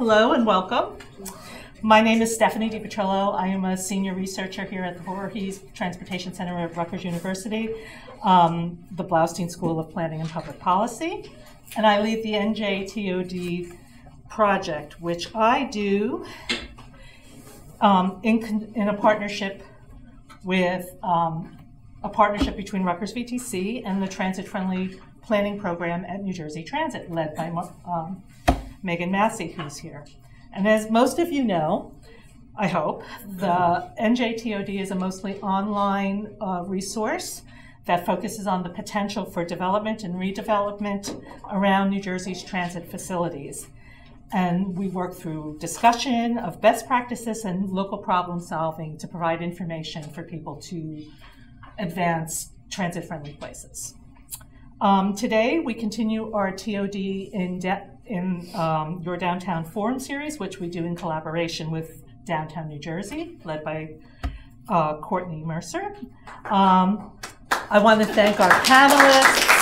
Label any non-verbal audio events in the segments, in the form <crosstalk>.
Hello and welcome. My name is Stephanie DiPetrillo. I am a senior researcher here at the Voorhees Transportation Center at Rutgers University, um, the Bloustein School of Planning and Public Policy. And I lead the NJTOD project, which I do um, in, in a partnership with um, a partnership between Rutgers VTC and the Transit Friendly Planning Program at New Jersey Transit, led by um, Megan Massey, who's here. And as most of you know, I hope, the NJTOD is a mostly online uh, resource that focuses on the potential for development and redevelopment around New Jersey's transit facilities. And we work through discussion of best practices and local problem solving to provide information for people to advance transit friendly places. Um, today, we continue our TOD in, in um, Your Downtown Forum series, which we do in collaboration with Downtown New Jersey, led by uh, Courtney Mercer. Um, I want to thank our panelists.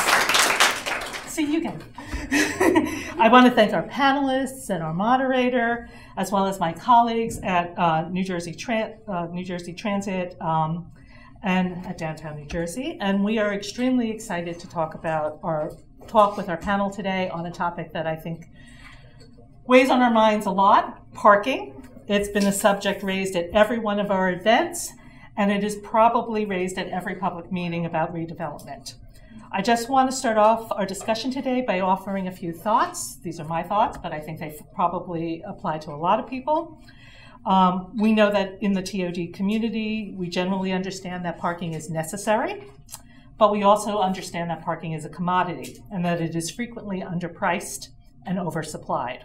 See you again. <laughs> I want to thank our panelists and our moderator, as well as my colleagues at uh, New, Jersey uh, New Jersey Transit um, and at Downtown New Jersey. And we are extremely excited to talk about our talk with our panel today on a topic that I think weighs on our minds a lot, parking. It's been a subject raised at every one of our events, and it is probably raised at every public meeting about redevelopment. I just want to start off our discussion today by offering a few thoughts. These are my thoughts, but I think they probably apply to a lot of people. Um, we know that in the TOD community, we generally understand that parking is necessary, but we also understand that parking is a commodity and that it is frequently underpriced and oversupplied.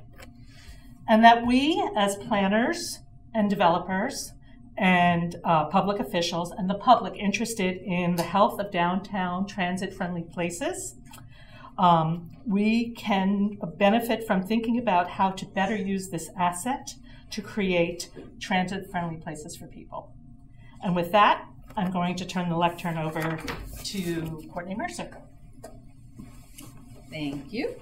And that we, as planners and developers, and uh, public officials and the public interested in the health of downtown transit friendly places. Um, we can benefit from thinking about how to better use this asset to create transit friendly places for people. And with that, I'm going to turn the lectern over to Courtney Mercer. Thank you.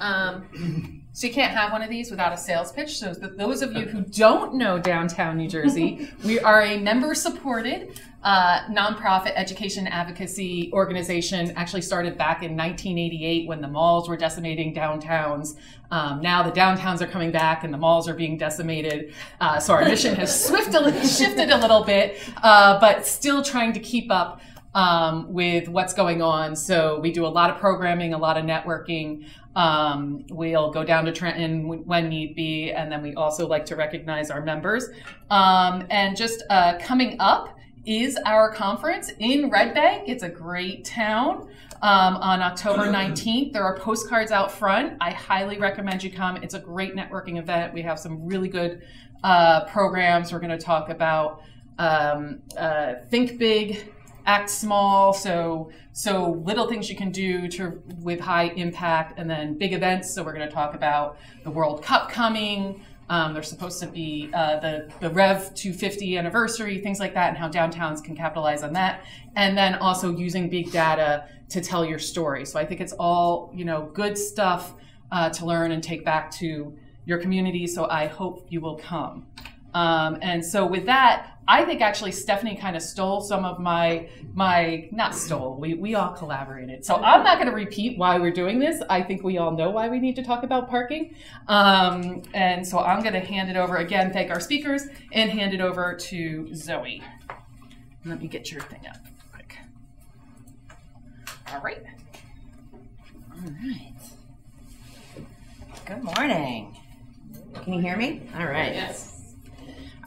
Um, so you can't have one of these without a sales pitch. So those of you who don't know downtown New Jersey, <laughs> we are a member-supported uh, nonprofit education advocacy organization. Actually started back in 1988 when the malls were decimating downtowns. Um, now the downtowns are coming back and the malls are being decimated. Uh, so our mission has <laughs> swiftly shifted a little bit, uh, but still trying to keep up um, with what's going on. So we do a lot of programming, a lot of networking. Um, we'll go down to Trenton when need be, and then we also like to recognize our members. Um, and just uh, coming up is our conference in Red Bank. It's a great town. Um, on October <clears throat> 19th, there are postcards out front. I highly recommend you come. It's a great networking event. We have some really good uh, programs. We're going to talk about um, uh, Think Big, act small so so little things you can do to with high impact and then big events. So we're going to talk about the world cup coming. Um, there's supposed to be uh, the, the rev 250 anniversary things like that and how downtowns can capitalize on that. And then also using big data to tell your story. So i think it's all you know good stuff uh, to learn and take back to your community. So i hope you will come um, and so with that, I think actually Stephanie kind of stole some of my my not stole. We we all collaborated. So I'm not going to repeat why we're doing this. I think we all know why we need to talk about parking. Um, and so I'm going to hand it over again. Thank our speakers and hand it over to Zoe. Let me get your thing up quick. All right. All right. Good morning. Can you hear me? All right. Yes.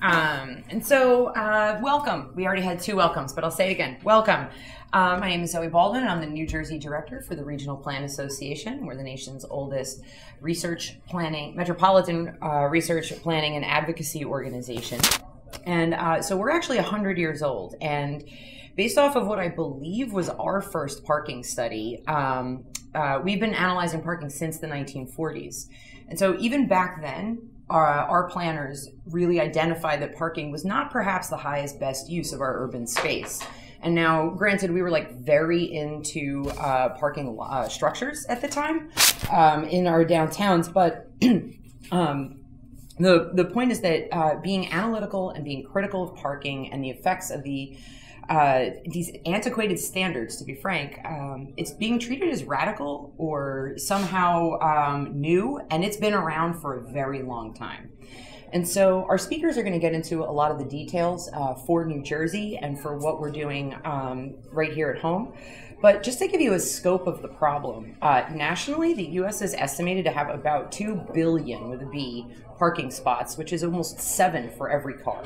Um, and so, uh, welcome. We already had two welcomes, but I'll say it again. Welcome. Uh, my name is Zoe Baldwin, and I'm the New Jersey Director for the Regional Plan Association. We're the nation's oldest research planning, metropolitan uh, research planning and advocacy organization. And uh, so we're actually 100 years old. And based off of what I believe was our first parking study, um, uh, we've been analyzing parking since the 1940s. And so even back then, our, our planners really identified that parking was not perhaps the highest best use of our urban space. And now, granted, we were like very into uh, parking uh, structures at the time um, in our downtowns, but <clears throat> um, the the point is that uh, being analytical and being critical of parking and the effects of the uh, these antiquated standards, to be frank, um, it's being treated as radical or somehow um, new, and it's been around for a very long time. And so our speakers are going to get into a lot of the details uh, for New Jersey and for what we're doing um, right here at home. But just to give you a scope of the problem, uh, nationally, the U.S. is estimated to have about 2 billion with a B parking spots, which is almost seven for every car.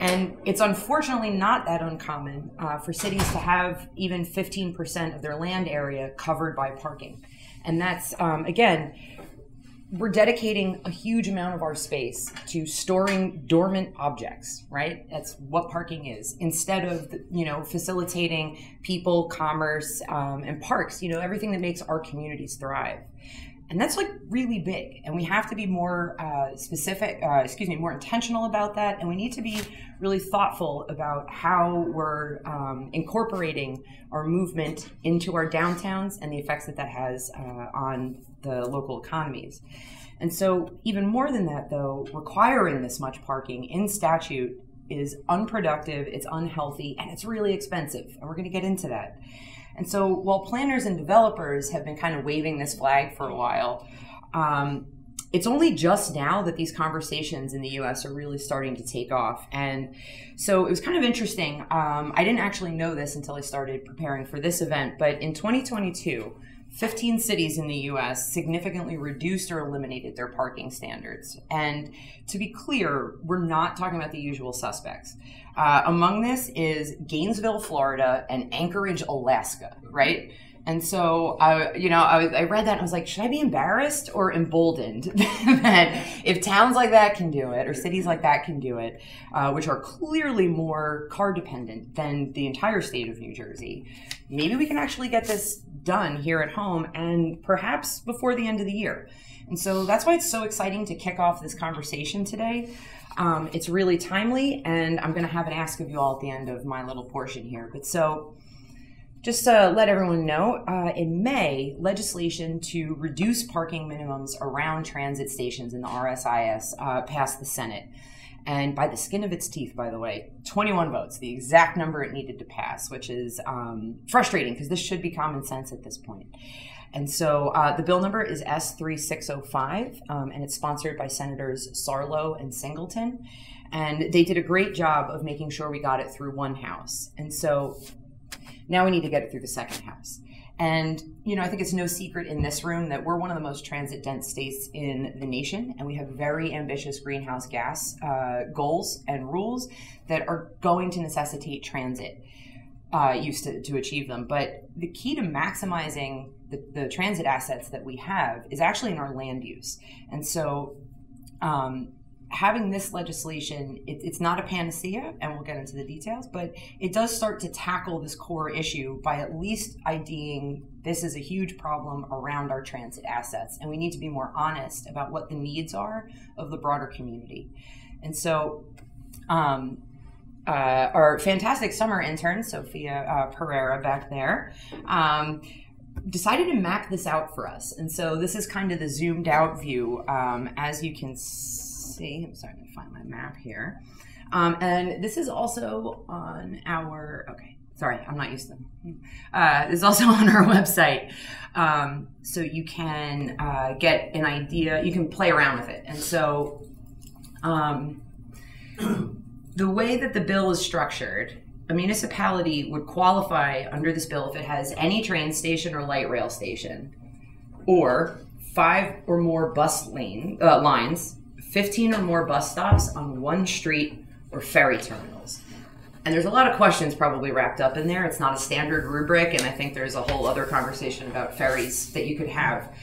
And it's unfortunately not that uncommon uh, for cities to have even 15% of their land area covered by parking. And that's, um, again, we're dedicating a huge amount of our space to storing dormant objects, right? That's what parking is. Instead of, you know, facilitating people, commerce, um, and parks, you know, everything that makes our communities thrive and that's like really big and we have to be more uh, specific uh, excuse me more intentional about that and we need to be really thoughtful about how we're um, incorporating our movement into our downtowns and the effects that that has uh, on the local economies. And so even more than that though requiring this much parking in statute is unproductive it's unhealthy and it's really expensive and we're going to get into that and so while planners and developers have been kind of waving this flag for a while, um, it's only just now that these conversations in the US are really starting to take off. And so it was kind of interesting. Um, I didn't actually know this until I started preparing for this event, but in 2022, 15 cities in the US significantly reduced or eliminated their parking standards. And to be clear, we're not talking about the usual suspects. Uh, among this is Gainesville, Florida, and Anchorage, Alaska, right? And so, I, you know, I, I, read that and I was like, should I be embarrassed or emboldened <laughs> that if towns like that can do it or cities like that can do it, uh, which are clearly more car dependent than the entire state of New Jersey, maybe we can actually get this done here at home and perhaps before the end of the year. And so that's why it's so exciting to kick off this conversation today. Um, it's really timely, and I'm going to have an ask of you all at the end of my little portion here. But so, just to let everyone know, uh, in May, legislation to reduce parking minimums around transit stations in the RSIS uh, passed the Senate. And by the skin of its teeth, by the way, 21 votes, the exact number it needed to pass, which is um, frustrating because this should be common sense at this point. And so uh, the bill number is S3605, um, and it's sponsored by Senators Sarlo and Singleton. And they did a great job of making sure we got it through one house. And so now we need to get it through the second house. And, you know, I think it's no secret in this room that we're one of the most transit dense states in the nation, and we have very ambitious greenhouse gas uh, goals and rules that are going to necessitate transit uh, use to, to achieve them. But the key to maximizing the, the transit assets that we have is actually in our land use. And so, um, having this legislation, it, it's not a panacea, and we'll get into the details, but it does start to tackle this core issue by at least IDing this is a huge problem around our transit assets, and we need to be more honest about what the needs are of the broader community. And so, um, uh, our fantastic summer intern, Sophia uh, Pereira, back there. Um, decided to map this out for us. And so this is kind of the zoomed out view. Um, as you can see, I'm sorry to find my map here. Um, and this is also on our, okay, sorry, I'm not used to them. Uh, this is also <laughs> on our website. Um, so you can uh, get an idea, you can play around with it. And so um, <clears throat> the way that the bill is structured a municipality would qualify under this bill if it has any train station or light rail station, or five or more bus lane uh, lines, 15 or more bus stops on one street or ferry terminals. And there's a lot of questions probably wrapped up in there. It's not a standard rubric, and I think there's a whole other conversation about ferries that you could have.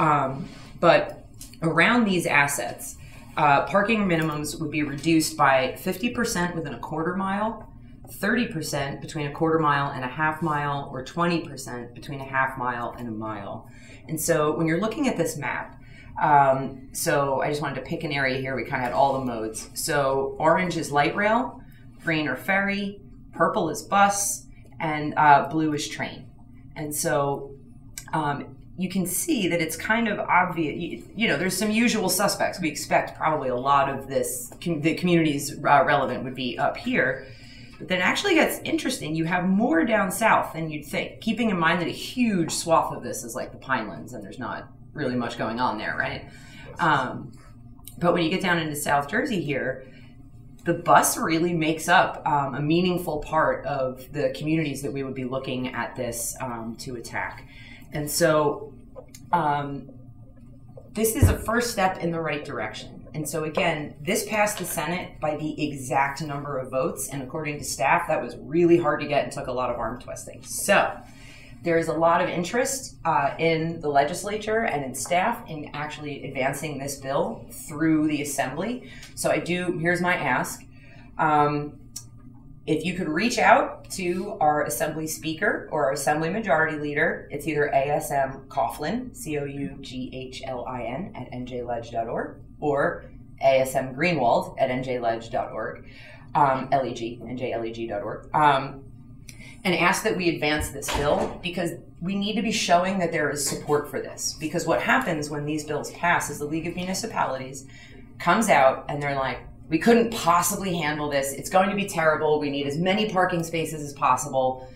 Um, but around these assets, uh, parking minimums would be reduced by 50% within a quarter mile 30% between a quarter mile and a half mile, or 20% between a half mile and a mile. And so when you're looking at this map, um, so I just wanted to pick an area here. We kind of had all the modes. So orange is light rail, green or ferry, purple is bus, and uh, blue is train. And so um, you can see that it's kind of obvious. You, know, there's some usual suspects. We expect probably a lot of this, com- the communities uh, relevant would be up here. But then actually gets interesting. You have more down south than you'd think, keeping in mind that a huge swath of this is like the Pinelands, and there's not really much going on there, right? Um, but when you get down into South Jersey here, the bus really makes up um, a meaningful part of the communities that we would be looking at this um, to attack. And so um, this is a first step in the right direction. And so again, this passed the Senate by the exact number of votes. And according to staff, that was really hard to get and took a lot of arm twisting. So there is a lot of interest uh, in the legislature and in staff in actually advancing this bill through the assembly. So I do, here's my ask. Um, if you could reach out to our assembly speaker or our assembly majority leader, it's either ASM Coughlin, C O U G H L I N, at njledge.org, or ASM Greenwald at njledge.org, um, L-E-G, njleg.org, um, and ask that we advance this bill because we need to be showing that there is support for this. Because what happens when these bills pass is the League of Municipalities comes out and they're like, we couldn't possibly handle this. It's going to be terrible. We need as many parking spaces as possible.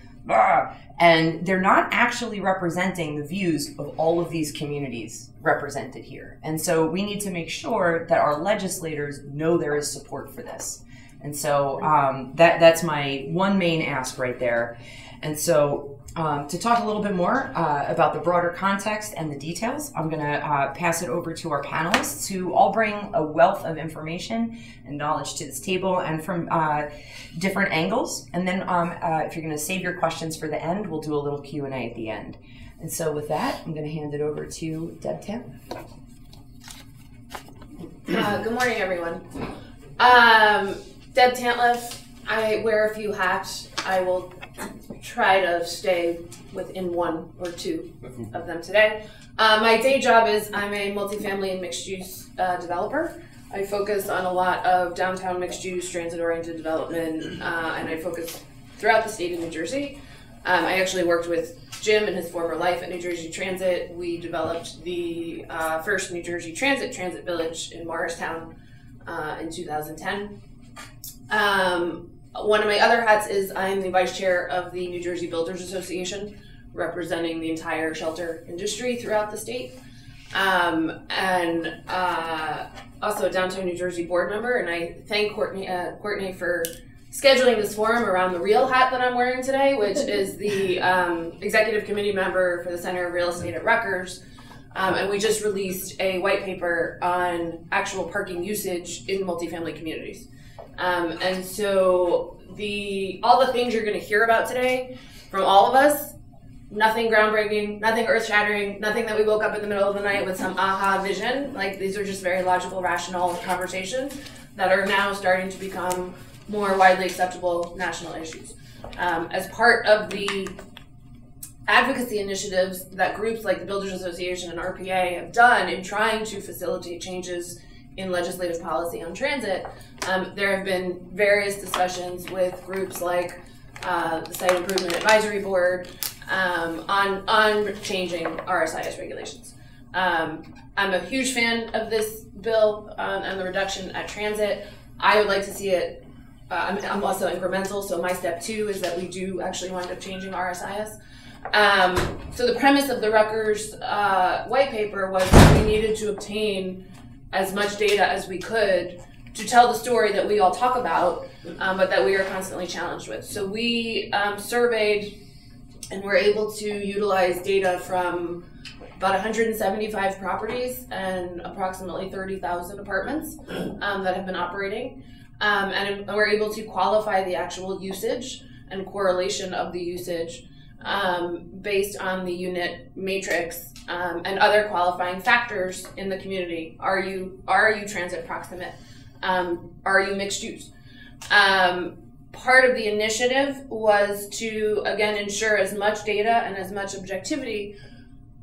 And they're not actually representing the views of all of these communities represented here. And so we need to make sure that our legislators know there is support for this. And so um, that that's my one main ask right there. And so um, to talk a little bit more uh, about the broader context and the details, I'm going to uh, pass it over to our panelists who all bring a wealth of information and knowledge to this table and from uh, different angles. And then um, uh, if you're going to save your questions for the end, we'll do a little Q&A at the end. And so with that, I'm going to hand it over to Deb Tam. Uh, good morning, everyone. Um, Deb Tantleff. I wear a few hats. I will try to stay within one or two of them today. Uh, my day job is I'm a multifamily and mixed use uh, developer. I focus on a lot of downtown mixed use, transit oriented development, uh, and I focus throughout the state of New Jersey. Um, I actually worked with Jim in his former life at New Jersey Transit. We developed the uh, first New Jersey Transit Transit Village in Morristown uh, in 2010. Um, one of my other hats is I'm the vice chair of the New Jersey Builders Association, representing the entire shelter industry throughout the state. Um, and uh, also a downtown New Jersey board member. And I thank Courtney, uh, Courtney for scheduling this forum around the real hat that I'm wearing today, which <laughs> is the um, executive committee member for the Center of Real Estate at Rutgers. Um, and we just released a white paper on actual parking usage in multifamily communities. Um, and so the all the things you're going to hear about today from all of us, nothing groundbreaking, nothing earth shattering, nothing that we woke up in the middle of the night with some aha vision. Like these are just very logical, rational conversations that are now starting to become more widely acceptable national issues. Um, as part of the advocacy initiatives that groups like the Builders Association and RPA have done in trying to facilitate changes in legislative policy on transit, um, there have been various discussions with groups like uh, the Site Improvement Advisory Board um, on on changing RSIS regulations. Um, I'm a huge fan of this bill um, and the reduction at transit. I would like to see it. Uh, I'm, I'm, also incremental, so my step two is that we do actually wind up changing RSIS. Um, so the premise of the Rutgers uh, white paper was that we needed to obtain as much data as we could to tell the story that we all talk about, um, but that we are constantly challenged with. So we um, surveyed and were able to utilize data from about 175 properties and approximately 30,000 apartments um, that have been operating. Um, and we're able to qualify the actual usage and correlation of the usage um, based on the unit matrix um, and other qualifying factors in the community. Are you are you transit proximate? Um, are you mixed use? Um, part of the initiative was to again ensure as much data and as much objectivity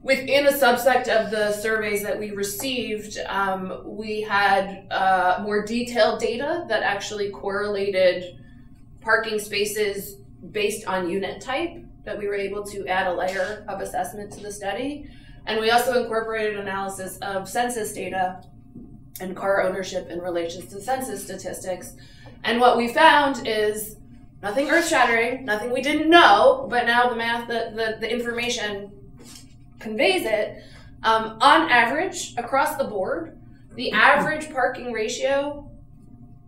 within a subset of the surveys that we received. Um, we had uh, more detailed data that actually correlated parking spaces based on unit type that we were able to add a layer of assessment to the study. And we also incorporated analysis of census data and car ownership in relation to census statistics. And what we found is nothing earth shattering, nothing we didn't know, but now the math, the, the, the information conveys it. Um, on average, across the board, the average parking ratio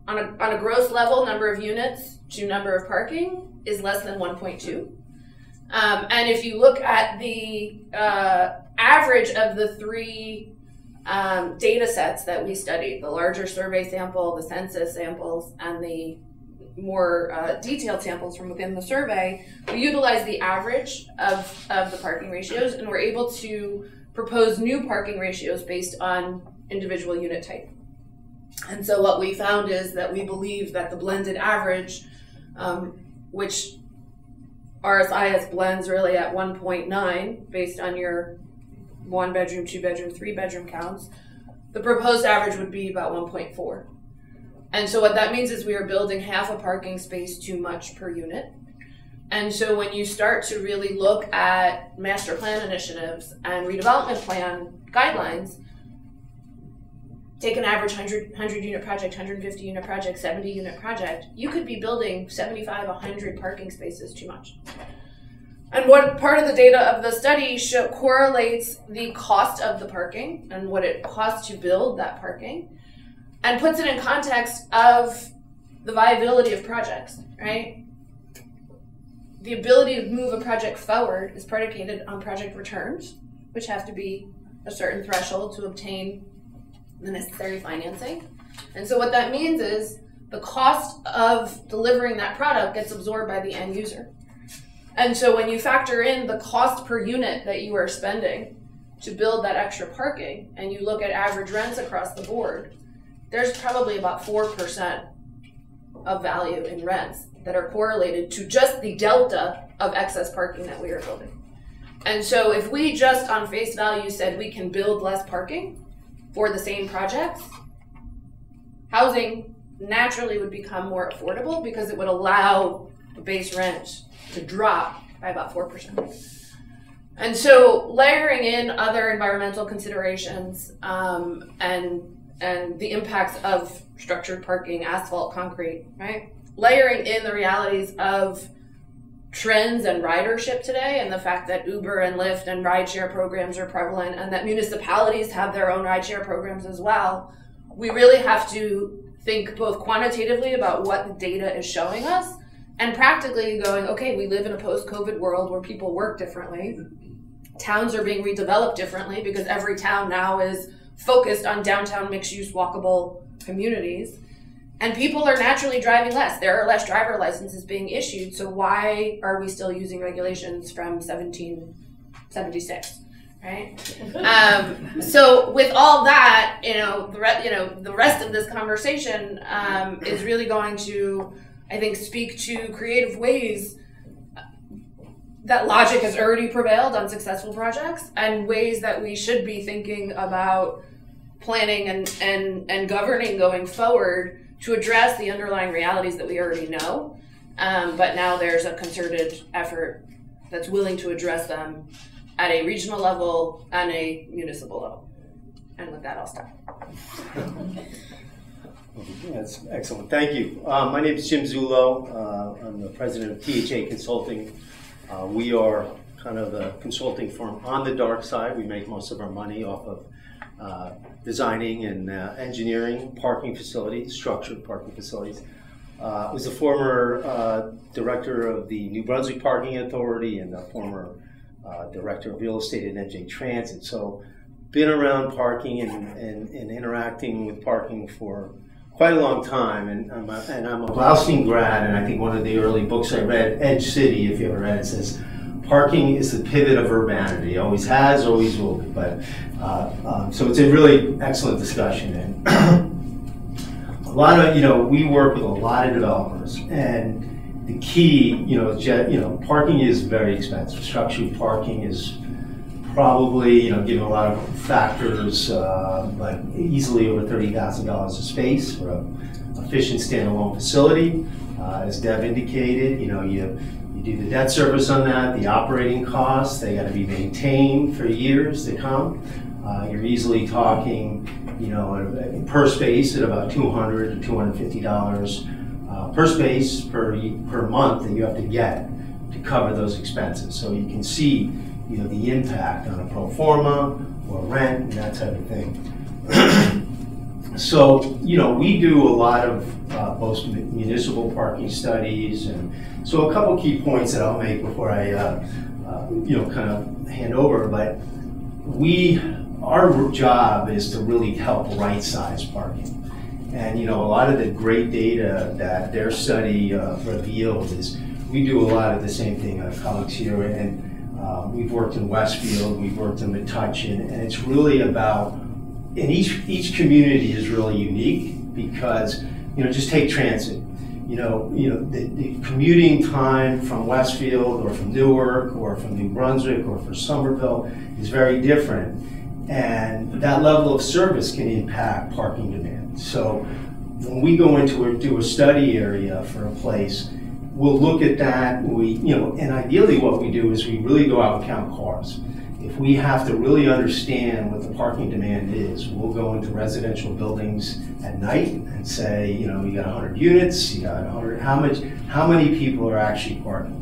on a, on a gross level, number of units to number of parking, is less than 1.2. Um, and if you look at the uh, average of the three um, data sets that we studied the larger survey sample, the census samples, and the more uh, detailed samples from within the survey, we utilize the average of, of the parking ratios and we're able to propose new parking ratios based on individual unit type. And so what we found is that we believe that the blended average, um, which RSIS blends really at 1.9 based on your one bedroom, two bedroom, three bedroom counts, the proposed average would be about 1.4. And so what that means is we are building half a parking space too much per unit. And so when you start to really look at master plan initiatives and redevelopment plan guidelines, take an average 100, 100 unit project, 150 unit project, 70 unit project, you could be building 75, 100 parking spaces too much. And what part of the data of the study show, correlates the cost of the parking and what it costs to build that parking and puts it in context of the viability of projects, right? The ability to move a project forward is predicated on project returns, which have to be a certain threshold to obtain the necessary financing. And so what that means is the cost of delivering that product gets absorbed by the end user. And so when you factor in the cost per unit that you are spending to build that extra parking and you look at average rents across the board, there's probably about 4% of value in rents that are correlated to just the delta of excess parking that we are building. And so if we just on face value said we can build less parking for the same projects, housing naturally would become more affordable because it would allow the base rent to drop by about 4%. And so layering in other environmental considerations um, and and the impacts of structured parking, asphalt, concrete, right? Layering in the realities of trends and ridership today and the fact that Uber and Lyft and rideshare programs are prevalent and that municipalities have their own rideshare programs as well, we really have to think both quantitatively about what the data is showing us and practically going, okay, we live in a post COVID world where people work differently. Towns are being redeveloped differently because every town now is focused on downtown mixed use walkable communities. And people are naturally driving less. There are less driver licenses being issued. So why are we still using regulations from 1776? Right. <laughs> Um, so with all that, you know, the re- you know the rest of this conversation um, is really going to, I think, speak to creative ways that logic has already prevailed on successful projects and ways that we should be thinking about planning and, and, and governing going forward to address the underlying realities that we already know. Um, but now there's a concerted effort that's willing to address them at a regional level and a municipal level. And with that, I'll stop. That's excellent. Thank you. Uh, my name is Jim Zullo. Uh, I'm the president of THA Consulting. Uh, we are kind of a consulting firm on the dark side. We make most of our money off of uh, designing and uh, engineering parking facilities, structured parking facilities. Uh, was a former uh, director of the New Brunswick Parking Authority and a former uh, director of real estate at NJ Transit. So, been around parking and, and, and, interacting with parking for quite a long time. And I'm a, and I'm a Bloustein grad, and I think one of the early books I read, Edge City, if you ever read it, says parking is the pivot of urbanity. Always has, always will be. But uh, um, so it's a really excellent discussion, and <clears throat> a lot of you know we work with a lot of developers, and the key you know you know parking is very expensive. Structured parking is probably you know given a lot of factors, uh, but easily over thirty thousand dollars a space for a efficient standalone facility. Uh, as Deb indicated, you know you You do the debt service on that, the operating costs, they gotta be maintained for years to come. Uh, You're easily talking, you know, per space at about two hundred to two hundred fifty dollars uh, per space per, per month that you have to get to cover those expenses. So you can see, you know, the impact on a pro forma or rent and that type of thing. <clears throat> So, you know, we do a lot of uh, municipal parking studies, and so a couple key points that I'll make before I, uh, uh, you know, kind of hand over. But we, our job is to really help right-size parking. And, you know, a lot of the great data that their study uh, revealed is, we do a lot of the same thing, our colleagues here, and uh, we've worked in Westfield, we've worked in Metuchen, and it's really about and each each community is really unique because you know just take transit. You know you know the, the commuting time from westfield or from newark or from new brunswick or from somerville is very different. And that level of service can impact parking demand. So when we go into a, do a study area for a place we'll look at that. We you know and ideally what we do is we really go out and count cars if we have to really understand what the parking demand is, we'll go into residential buildings at night and say, you know, you got 100 units, you got 100, how much, how many people are actually parking?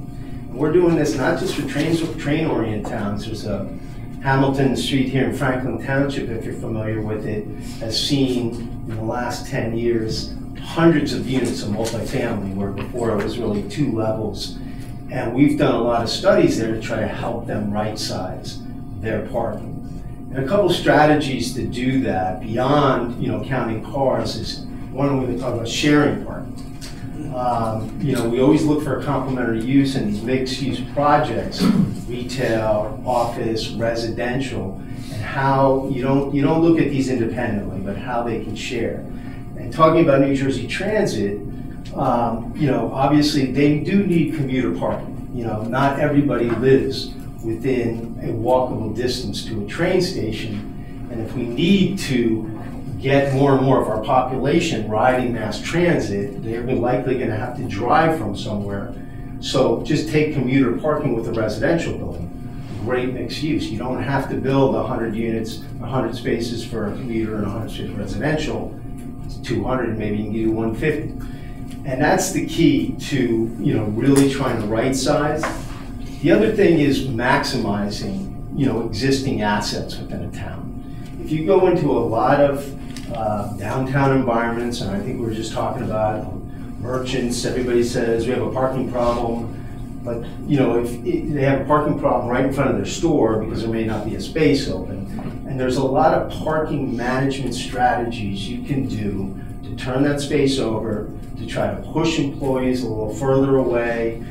And we're doing this not just for trains, train-oriented towns. There's a Hamilton Street here in Franklin Township, if you're familiar with it, has seen in the last 10 years hundreds of units of multifamily, where before it was really two levels. And we've done a lot of studies there to try to help them right size their parking. And a couple strategies to do that beyond, you know, counting cars is one to talk about sharing parking. Um, you know, we always look for a complementary use in these mixed-use projects, retail, office, residential, and how you don't you don't look at these independently, but how they can share. And talking about New Jersey Transit, um, you know, obviously they do need commuter parking. You know, not everybody lives within a walkable distance to a train station. And if we need to get more and more of our population riding mass transit, they're likely going to have to drive from somewhere. So just take commuter parking with a residential building. Great mixed use. You don't have to build 100 units, 100 spaces for a commuter and 100 spaces residential. It's 200, maybe you can do 150. And that's the key to you know really trying to right size the other thing is maximizing, you know, existing assets within a town. If you go into a lot of uh, downtown environments, and I think we were just talking about merchants, everybody says we have a parking problem, but you know, if it, they have a parking problem right in front of their store because there may not be a space open, and there's a lot of parking management strategies you can do to turn that space over to try to push employees a little further away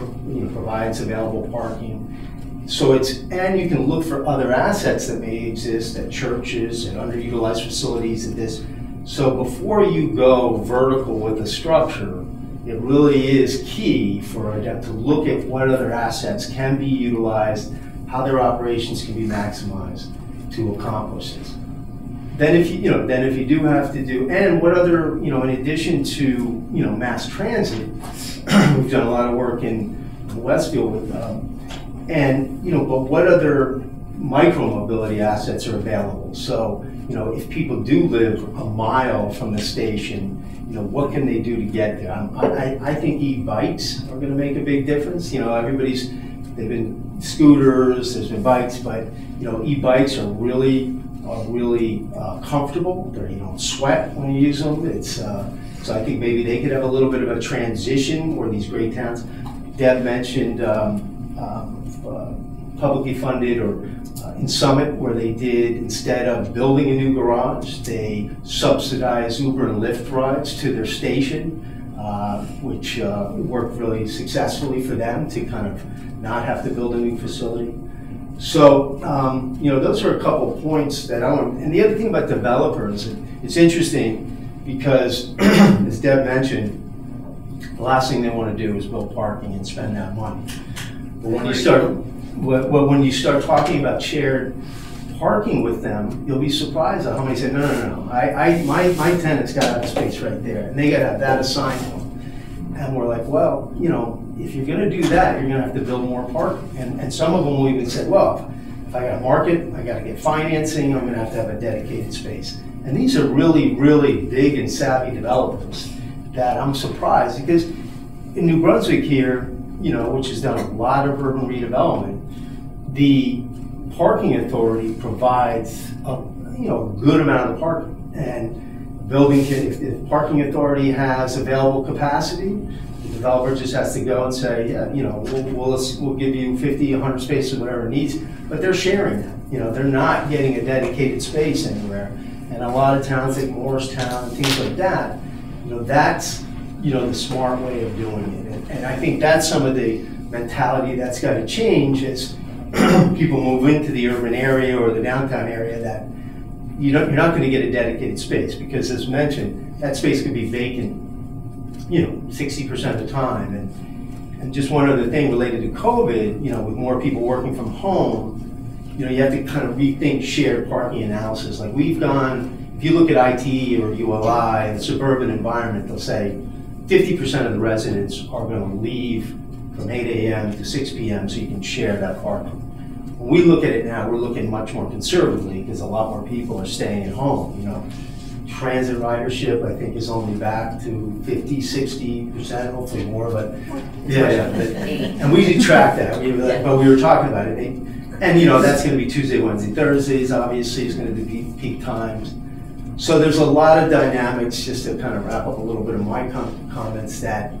you know, provides available parking. So it's, and you can look for other assets that may exist at churches and underutilized facilities and this. So before you go vertical with a structure, it really is key for them to look at what other assets can be utilized, how their operations can be maximized to accomplish this. Then if you, you know, then if you do have to do, and what other, you know, in addition to, you know, mass transit, <clears throat> we've done a lot of work in Westfield with, um, and you know, but what other micro mobility assets are available? So, you know, if people do live a mile from the station, you know, what can they do to get there? I, I, I think e-bikes are going to make a big difference. You know, everybody's they've been scooters, there's been bikes, but you know, e-bikes are really are really uh, comfortable. They're, you don't sweat when you use them. It's uh, so I think maybe they could have a little bit of a transition where these great towns. Deb mentioned um, um, uh, publicly funded or uh, in Summit where they did, instead of building a new garage, they subsidized Uber and Lyft rides to their station, uh, which uh, worked really successfully for them to kind of not have to build a new facility. So, um, you know, those are a couple points that I want. And the other thing about developers, it's interesting because, <clears throat> as Deb mentioned, the last thing they want to do is build parking and spend that money. But when you start, well, when you start talking about shared parking with them, you'll be surprised at how many say, no, no, no, I, I, my, my tenant's got to have space right there, and they got to have that assigned to them. And we're like, well, you know, if you're gonna do that, you're gonna have to build more parking. And, and some of them will even say, well, if I gotta market, I gotta get financing, I'm gonna have to have a dedicated space. And these are really, really big and savvy developers that I'm surprised, because in New Brunswick here, you know, which has done a lot of urban redevelopment, the parking authority provides a, you know, good amount of parking. And building can, if the parking authority has available capacity, developer just has to go and say, yeah, you know, we'll, we'll, we'll give you 50, 100 spaces, whatever it needs. But they're sharing them. You know, they're not getting a dedicated space anywhere. And a lot of towns like Morristown things like that, you know, that's, you know, the smart way of doing it. And, and I think that's some of the mentality that's got to change as <clears throat> people move into the urban area or the downtown area that you don't, you're not going to get a dedicated space because as mentioned, that space could be vacant, you know, 60% of the time. And, and just one other thing related to COVID, you know, with more people working from home, you know, you have to kind of rethink shared parking analysis. Like we've gone, if you look at ITE or ULI, the suburban environment, they'll say 50% of the residents are going to leave from 8 a.m. to 6 p.m. so you can share that parking. When we look at it now, we're looking much more conservatively because a lot more people are staying at home. You know, transit ridership, I think, is only back to 50, 60 percent, hopefully more. But yeah, yeah. But, and we did track that. We, but we were talking about it. And you know, that's going to be Tuesday, Wednesday, Thursdays. Obviously, is going to be peak, peak times. So there's a lot of dynamics. Just to kind of wrap up a little bit of my com- comments, that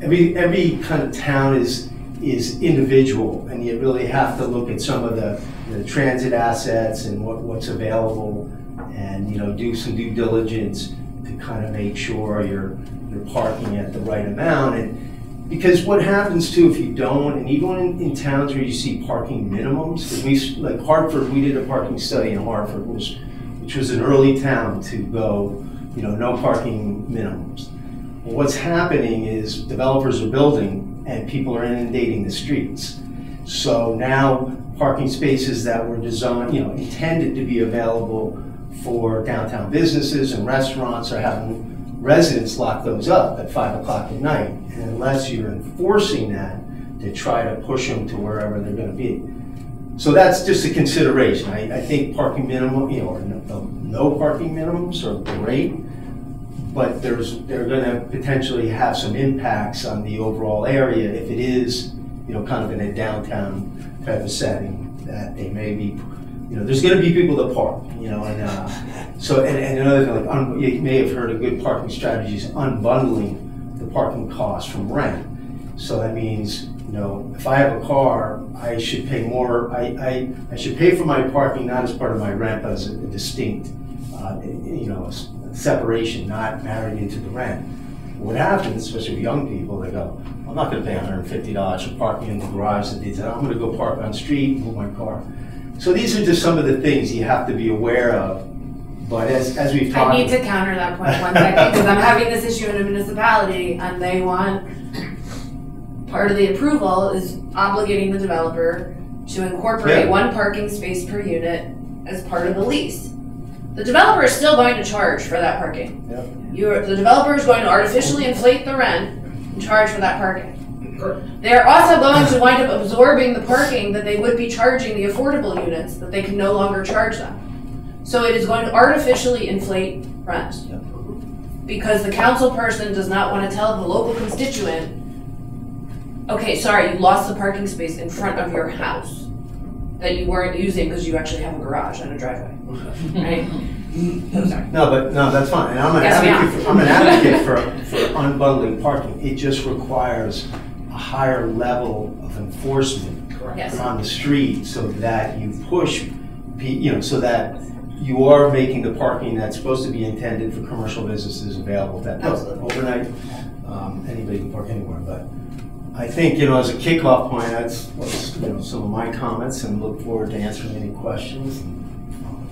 every every kind of town is is individual, and you really have to look at some of the, the transit assets and what, what's available, and you know do some due diligence to kind of make sure you're you're parking at the right amount. And because what happens too if you don't, and even in, in towns where you see parking minimums, because we like Hartford, we did a parking study in Hartford, which which was an early town to go, you know, no parking minimums. Well, what's happening is developers are building and people are inundating the streets. So now parking spaces that were designed, you know, intended to be available for downtown businesses and restaurants are having residents lock those up at five o'clock at night. And unless you're enforcing that to try to push them to wherever they're going to be. So that's just a consideration. I, I think parking minimum, you know, or no, no parking minimums are great but there's, they're gonna potentially have some impacts on the overall area if it is, you know, kind of in a downtown type of setting, that they may be, you know, there's gonna be people that park, you know, and, uh, so, and, and another thing, like, un- you may have heard a good parking strategy is unbundling the parking cost from rent. So that means, you know, if I have a car, I should pay more, I, I, I should pay for my parking not as part of my rent, but as a distinct, uh, you know, separation, not married into the rent. What happens, especially with young people, they go, I'm not pay hundred and fifty dollars for parking in the garage, and they say, I'm gonna go park on the street, and move my car. So these are just some of the things you have to be aware of, but as, as we've talked. I need to counter that point one second, because I'm having this issue in a municipality, and they want, part of the approval is obligating the developer to incorporate Yeah. one parking space per unit as part of the lease. The developer is still going to charge for that parking. Yeah. You're, the developer is going to artificially inflate the rent and charge for that parking. They're also going to wind up absorbing the parking that they would be charging the affordable units that they can no longer charge them. So it is going to artificially inflate rent. Because the council person does not want to tell the local constituent, okay, sorry, you lost the parking space in front of your house that you weren't using because you actually have a garage and a driveway, <laughs> right? I'm sorry. No, but, no, that's fine, and I'm an Yes, we advocate, for- I'm an advocate for, for unbundling parking. It just requires a higher level of enforcement Yes. on the street so that you push, pe- you know, so that you are making the parking that's supposed to be intended for commercial businesses available that, look, Absolutely. overnight, um, anybody can park anywhere, but I think, you know, as a kickoff point, that's, what's, you know, some of my comments and look forward to answering any questions.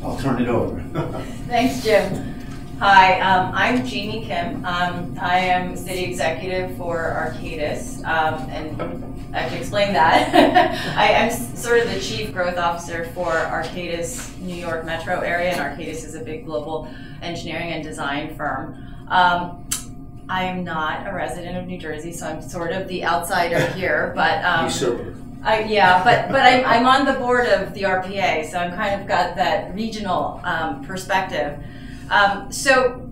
I'll turn it over. <laughs> Thanks, Jim. Hi, um, I'm Jeannie Kim. Um, I am city executive for Arcadis, um, and I have to explain that. <laughs> I am sort of the chief growth officer for Arcadis New York metro area, and Arcadis is a big global engineering and design firm. Um, I am not a resident of New Jersey, so I'm sort of the outsider <laughs> here. But um. I, yeah, but but I'm, I'm on the board of the RPA, so I'm kind of got that regional um, perspective. Um, so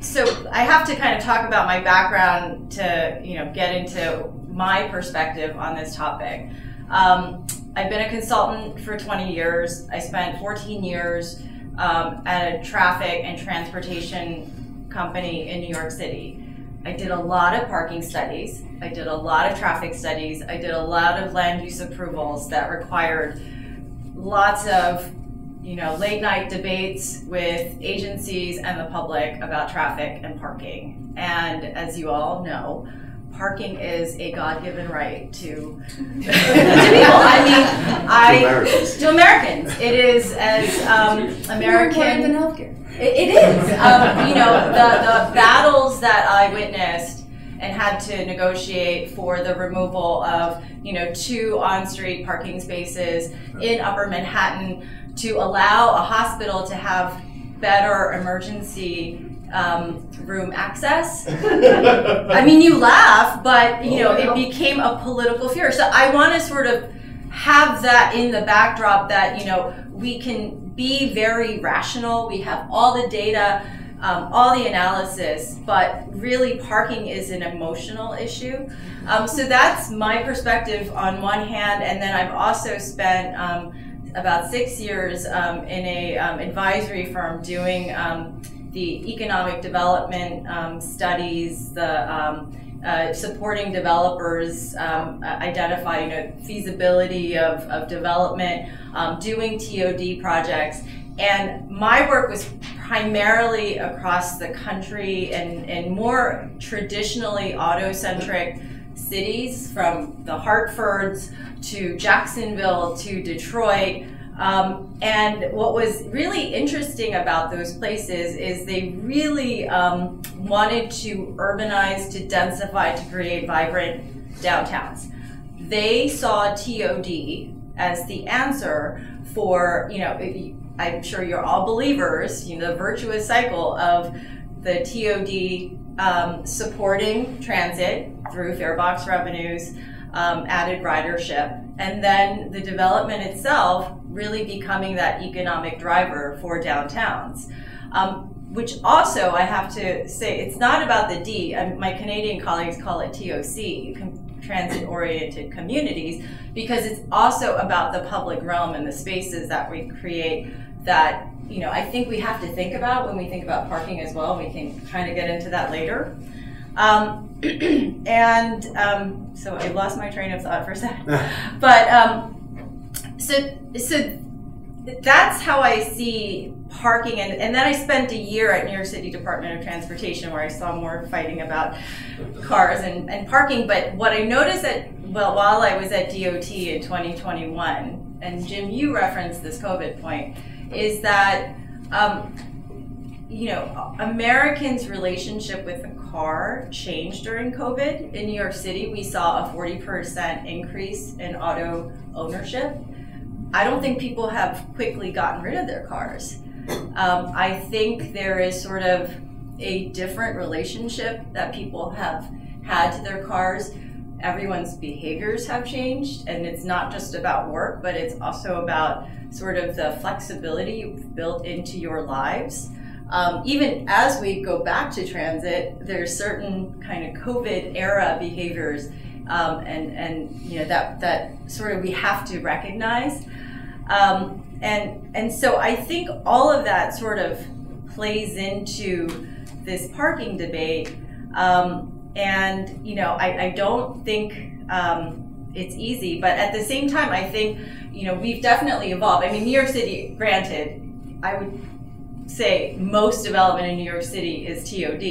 so I have to kind of talk about my background to you know get into my perspective on this topic. Um, I've been a consultant for 20 years. I spent 14 years um, at a traffic and transportation company in New York City. I did a lot of parking studies. I did a lot of traffic studies. I did a lot of land use approvals that required lots of you know, late night debates with agencies and the public about traffic and parking. And as you all know, parking is a God-given right to, <laughs> to people. I mean, I To Americans. to Americans. It is as um, American. than healthcare. It, it is. Um, you know, the, the battles that I witnessed and had to negotiate for the removal of, you know, two on-street parking spaces in Upper Manhattan to allow a hospital to have better emergency um, room access. <laughs> I mean, you laugh, but you know, it became a political fear. So I want to sort of have that in the backdrop that you know we can be very rational. We have all the data, um, all the analysis, but really parking is an emotional issue. Um, so that's my perspective on one hand, and then I've also spent. About six years um, in a um, advisory firm doing um, the economic development um, studies, the um, uh, supporting developers um, identify you know, feasibility of, of development, um, doing TOD projects. And my work was primarily across the country and, and more traditionally auto-centric cities from the Hartfords to Jacksonville to Detroit. Um, and what was really interesting about those places is they really um, wanted to urbanize, to densify, to create vibrant downtowns. They saw TOD as the answer for, you know, I'm sure you're all believers, you know, the virtuous cycle of the TOD um, supporting transit through farebox revenues, um, added ridership, and then the development itself really becoming that economic driver for downtowns. Um, which also, I have to say, it's not about the D. Um, my Canadian colleagues call it TOC, transit oriented communities, because it's also about the public realm and the spaces that we create that you know, I think we have to think about when we think about parking as well. We can kind of get into that later. Um, <clears throat> and um, so I lost my train of thought for a second. <laughs> but um, so so that's how I see parking, and, and then I spent a year at New York City Department of Transportation where I saw more fighting about cars and, and parking. But what I noticed that well, while I was at DOT in 2021, and Jim, you referenced this COVID point is that um, you know Americans' relationship with the car changed during COVID. In New York City, we saw a 40% increase in auto ownership. I don't think people have quickly gotten rid of their cars. Um, I think there is sort of a different relationship that people have had to their cars everyone's behaviors have changed and it's not just about work but it's also about sort of the flexibility built into your lives. Um, even as we go back to transit there's certain kind of covid era behaviors um, and and you know that that sort of we have to recognize. Um, and and so i think all of that sort of plays into this parking debate. Um, and you know I, I don't think um, it's easy but at the same time i think you know we've definitely evolved. I mean new york city granted i would say most development in new york city is tod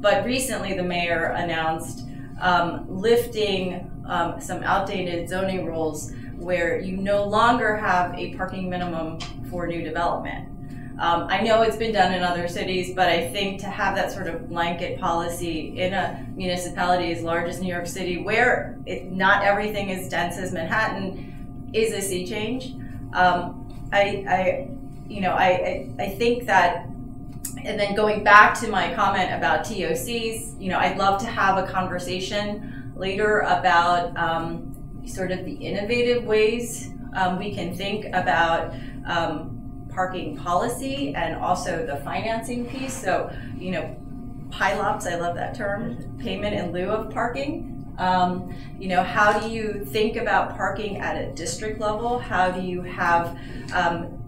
but recently the mayor announced um, lifting um, some outdated zoning rules where you no longer have a parking minimum for new development um, I know it's been done in other cities, but I think to have that sort of blanket policy in a municipality as large as New York City, where it, not everything is dense as Manhattan, is a sea change. Um, I, I, you know, I, I, I think that and then going back to my comment about TOCs, you know, I'd love to have a conversation later about um, sort of the innovative ways um, we can think about um, parking policy and also the financing piece. So, you know, PILOPs, I love that term, payment in lieu of parking. Um, you know, how do you think about parking at a district level? How do you have um,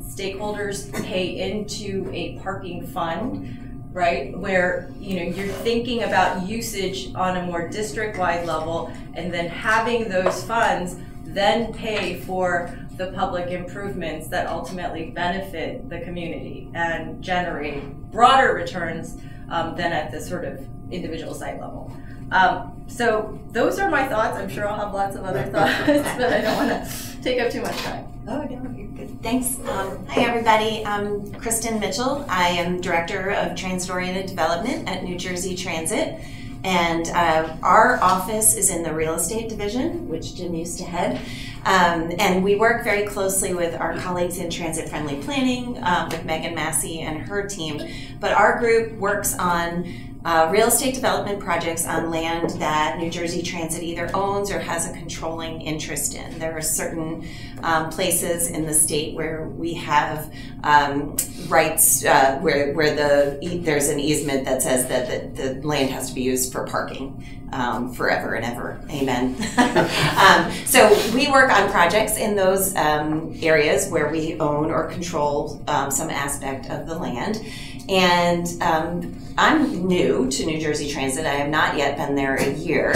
stakeholders pay into a parking fund, right? Where you know you're thinking about usage on a more district-wide level, and then having those funds then pay for the public improvements that ultimately benefit the community and generate broader returns um, than at the sort of individual site level. Um, so those are my thoughts. I'm sure I'll have lots of other <laughs> thoughts, but I don't want to take up too much time. Oh, no, you're good. Thanks. Um, hi, everybody. I'm Kristen Mitchell. I am Director of Transit Oriented Development at New Jersey Transit. And uh, our office is in the real estate division, which Jim used to head. Um, and we work very closely with our colleagues in transit friendly planning, uh, with Megan Massey and her team. But our group works on uh, real estate development projects on land that New Jersey Transit either owns or has a controlling interest in. There are certain um, places in the state where we have um, rights uh, where, where the there's an easement that says that the, the land has to be used for parking um, forever and ever. Amen. <laughs> um, so we work on projects in those um, areas where we own or control um, some aspect of the land. And um, I'm new to New Jersey Transit. I have not yet been there a year.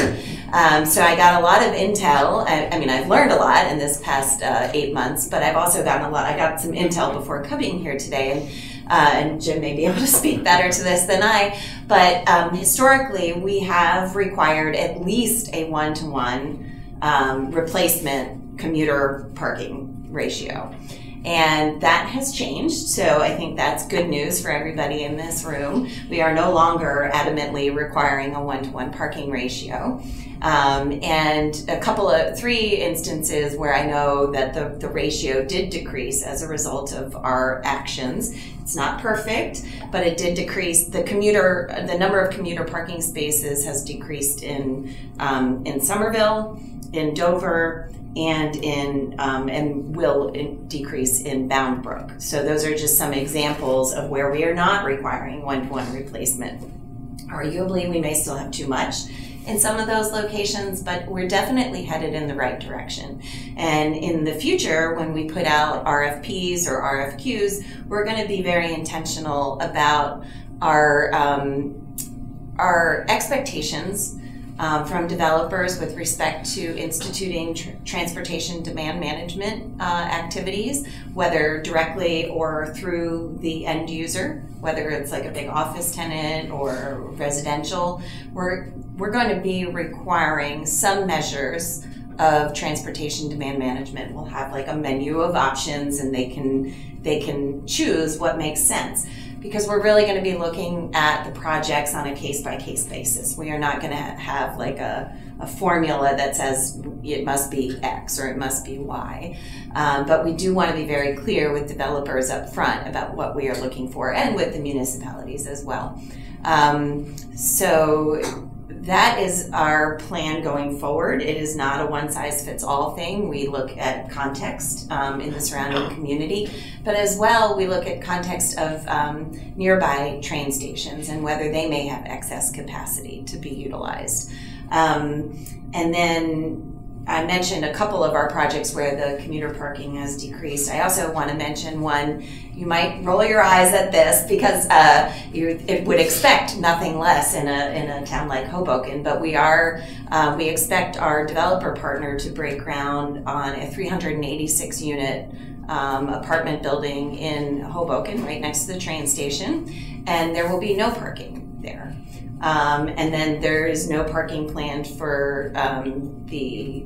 Um, so I got a lot of intel. I, I, mean, I've learned a lot in this past uh, eight months, but I've also gotten a lot. I got some intel before coming here today. And uh, and Jim may be <laughs> able to speak better to this than I, but um, historically we have required at least a one to one replacement commuter parking ratio. And that has changed, so I think that's good news for everybody in this room. We are no longer adamantly requiring a one to one parking ratio. Um, and a couple of three instances where I know that the, the ratio did decrease as a result of our actions. It's not perfect, but it did decrease. The commuter, the number of commuter parking spaces has decreased in um, in Somerville, in Dover, and in um, and will in decrease in Bound Brook. So those are just some examples of where we are not requiring one-to-one replacement. Arguably, we may still have too much in some of those locations, but we're definitely headed in the right direction. And in the future, when we put out RFPs or RFQs, we're going to be very intentional about our um, our expectations um, from developers with respect to instituting tr- transportation demand management uh, activities, whether directly or through the end user, whether it's like a big office tenant or residential. We're, we're going to be requiring some measures of transportation demand management. We'll have like a menu of options and they can they can choose what makes sense because we're really going to be looking at the projects on a case by case basis. We are not going to have like a, a, formula that says it must be X or it must be Y. Um, but we do want to be very clear with developers up front about what we are looking for and with the municipalities as well. Um, so that is our plan going forward. It is not a one size fits all thing. We look at context um, in the surrounding community, but as well, we look at context of um, nearby train stations and whether they may have excess capacity to be utilized. Um, and then I mentioned a couple of our projects where the commuter parking has decreased. I also want to mention one. You might roll your eyes at this because uh, you would expect nothing less in a in a town like Hoboken, but we are uh, we expect our developer partner to break ground on a 386 unit um, apartment building in Hoboken, right next to the train station, and there will be no parking there. Um, and then there is no parking planned for um, the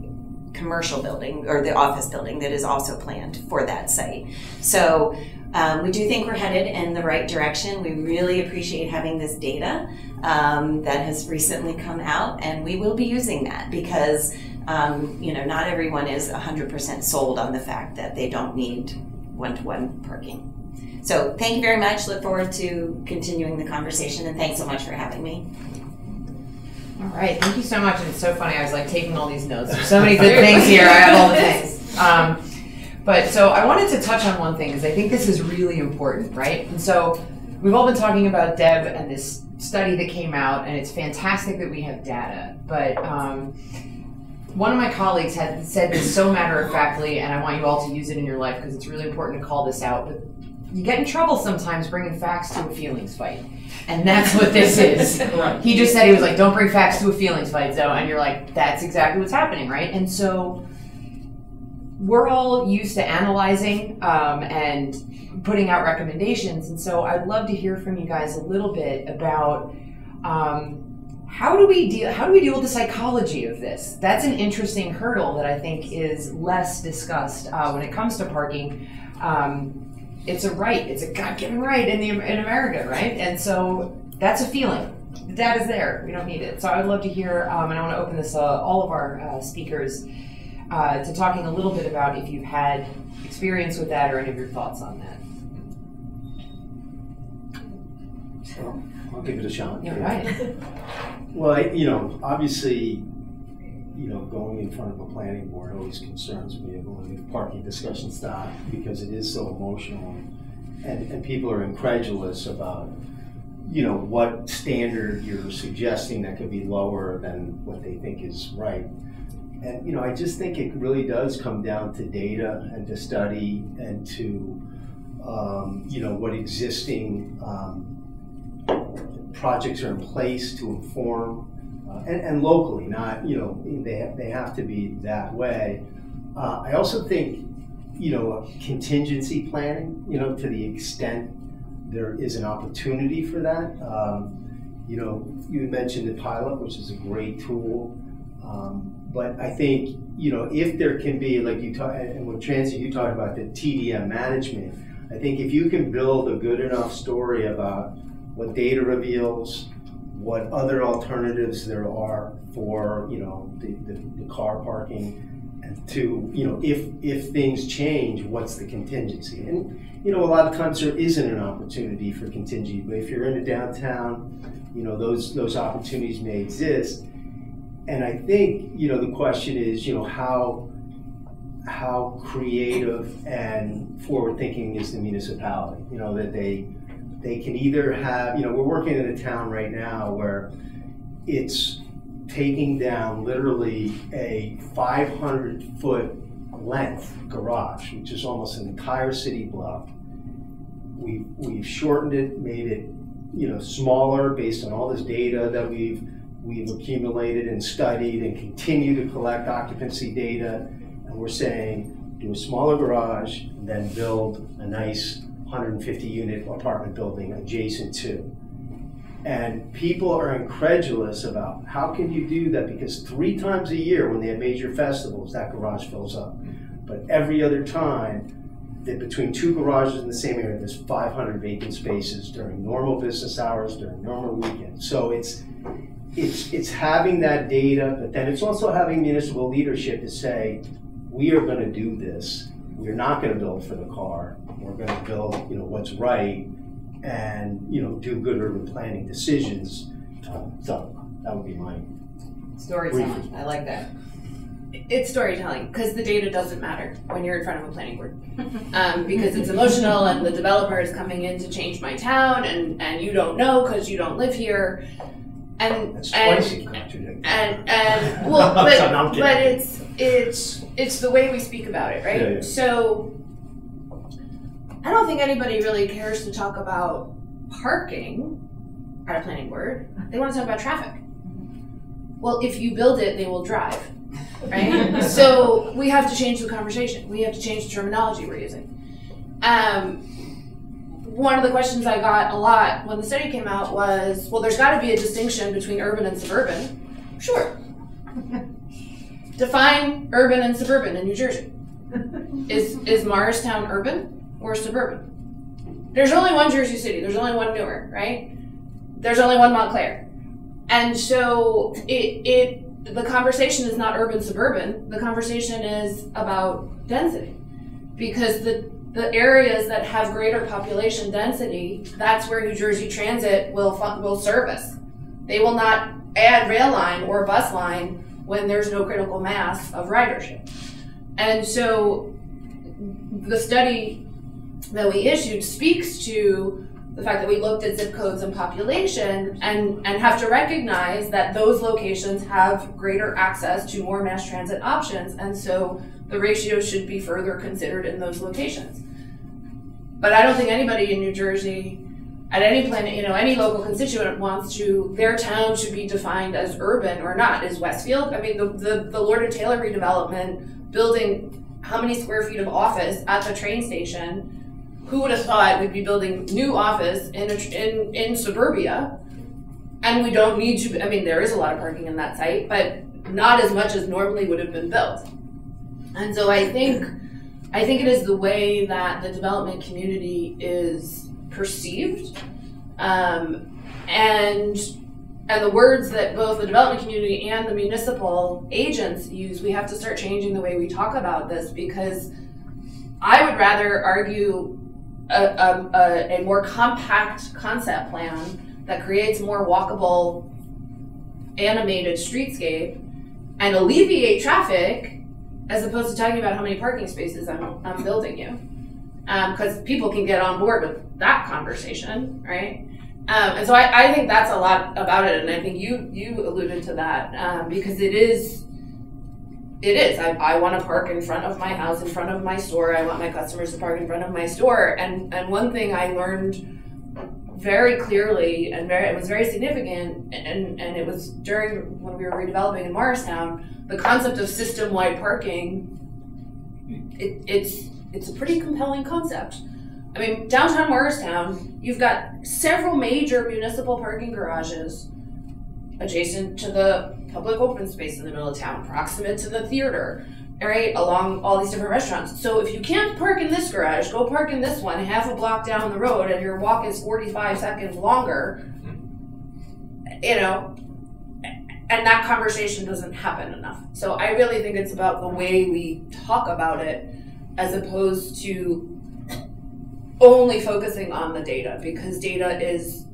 commercial building or the office building that is also planned for that site. So um, we do think we're headed in the right direction. We really appreciate having this data um, that has recently come out, and we will be using that because um, you know not everyone is 100% sold on the fact that they don't need one-to-one parking. So thank you very much. Look forward to continuing the conversation, and thanks so much for having me. All right, thank you so much. And it's so funny. I was like taking all these notes. There's so many good things here. I have all the <laughs> things. Um, but so I wanted to touch on one thing because I think this is really important, right? And so we've all been talking about Deb and this study that came out, and it's fantastic that we have data. But um, one of my colleagues had said this so matter of factly, and I want you all to use it in your life because it's really important to call this out. But you get in trouble sometimes bringing facts to a feelings fight. And that's what this <laughs> is. He just said he was like, don't bring facts to a feelings fight, so and you're like, that's exactly what's happening, right? And so we're all used to analyzing um, and putting out recommendations, and so I'd love to hear from you guys a little bit about um, how do we deal how do we deal with the psychology of this? That's an interesting hurdle that I think is less discussed uh, when it comes to parking. Um, it's a right. It's a God-given right in the in America, right? And so that's a feeling. The data's there. We don't need it. So I would love to hear, um, and I want to open this uh, all of our uh, speakers uh, to talking a little bit about if you've had experience with that or any of your thoughts on that. Well, I'll give it a shot. Yeah, right. Well, I- you know, obviously, you know, going in front of a planning board always concerns me when the parking discussion stop because it is so emotional. And, and people are incredulous about, you know, what standard you're suggesting that could be lower than what they think is right. And, you know, I just think it really does come down to data and to study and to, um, you know, what existing, um, projects are in place to inform, uh, and, and locally, not, you know, they, they have to be that way. Uh, I also think, you know, contingency planning, you know, to the extent there is an opportunity for that. Um, you know, you mentioned the pilot, which is a great tool. Um, but I think, you know, if there can be, like you talk, and with transit, you talked about the TDM management. I think if you can build a good enough story about what data reveals, what other alternatives there are for, you know, the, the, the car parking, and to, you know, if, if things change, what's the contingency? And, you know, a lot of times there isn't an opportunity for contingency, but if you're in a downtown, you know, those, those opportunities may exist. And I think, you know, the question is, you know, how, how creative and forward-thinking is the municipality? You know, that they, they can either have, you know, we're working in a town right now where it's taking down literally a 500 foot length garage, which is almost an entire city block. We've, we've shortened it, made it, you know, smaller based on all this data that we've, we've accumulated and studied and continue to collect occupancy data. And we're saying, do a smaller garage, and then build a nice 150 unit apartment building adjacent to. And people are incredulous about how can you do that because three times a year when they have major festivals, that garage fills up. But every other time, that between two garages in the same area, there's 500 vacant spaces during normal business hours, during normal weekends. So it's it's it's having that data, but then it's also having municipal leadership to say, we are going to do this. We're not going to build for the car. We're going to build, you know, what's right, and you know, do good urban planning decisions. Uh, so that would be my Storytelling. I like that. It's storytelling because the data doesn't matter when you're in front of a planning board <laughs> um, because it's emotional and the developer is coming in to change my town and, and you don't know because you don't live here and that's and twice you contradict. and and well <laughs> but, no, but it's it's it's the way we speak about it right Yeah, yeah. so i don't think anybody really cares to talk about parking at a planning board they want to talk about traffic well if you build it they will drive right <laughs> so we have to change the conversation we have to change the terminology we're using um, one of the questions I got a lot when the study came out was, well, there's got to be a distinction between urban and suburban. Sure. <laughs> Define urban and suburban in New Jersey. <laughs> Is is Morristown urban or suburban? There's only one Jersey City. There's only one Newark, right? There's only one Montclair, and so it it the conversation is not urban suburban. The conversation is about density, because the the areas that have greater population density, that's where New Jersey Transit will will service. They will not add rail line or bus line when there's no critical mass of ridership. And so the study that we issued speaks to the fact that we looked at zip codes and population and, and have to recognize that those locations have greater access to more mass transit options. And so the ratio should be further considered in those locations. But I don't think anybody in New Jersey at any planet, you know, any local constituent wants to, their town should be defined as urban or not. Is Westfield? I mean, the, the, the Lord and Taylor redevelopment, building how many square feet of office at the train station, who would have thought we'd be building new office in, a, in, in suburbia? And we don't need to, I mean, there is a lot of parking in that site, but not as much as normally would have been built. And so I think, I think it is the way that the development community is perceived. Um, and and the words that both the development community and the municipal agents use, we have to start changing the way we talk about this because I would rather argue a, a, a, a more compact concept plan that creates more walkable, animated streetscape and alleviate traffic as opposed to talking about how many parking spaces I'm, I'm building you. Because um, people can get on board with that conversation, right? Um, and so I, I, think that's a lot about it, and I think you you alluded to that um, because it is it is. I, I want to park in front of my house, in front of my store. I want my customers to park in front of my store. And and one thing I learned very clearly and very it was very significant, and and it was during when we were redeveloping in Morristown, the concept of system wide parking. It, it's it's a pretty compelling concept. I mean, downtown Morristown, you've got several major municipal parking garages adjacent to the public open space in the middle of town, proximate to the theater, right, along all these different restaurants. So if you can't park in this garage, go park in this one, half a block down the road, and your walk is 45 seconds longer, you know, and that conversation doesn't happen enough. So I really think it's about the way we talk about it as opposed to only focusing on the data because data is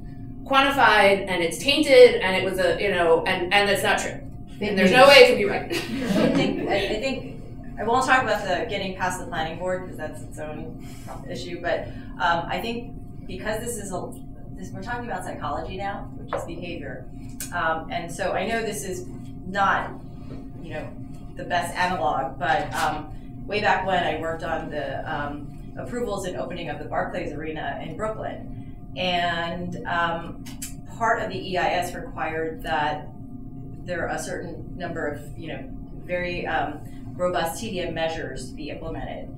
quantified and it's tainted and it was a you know and and that's not true. And there's no way it can be right. I think I, I think I won't talk about the getting past the planning board because that's its own issue but um, I think because this is a this, we're talking about psychology now which is behavior. Um, and so I know this is not you know the best analog but um, way back when I worked on the um, approvals and opening of the Barclays Arena in Brooklyn. And um, part of the EIS required that there are a certain number of, you know, very um, robust TDM measures to be implemented.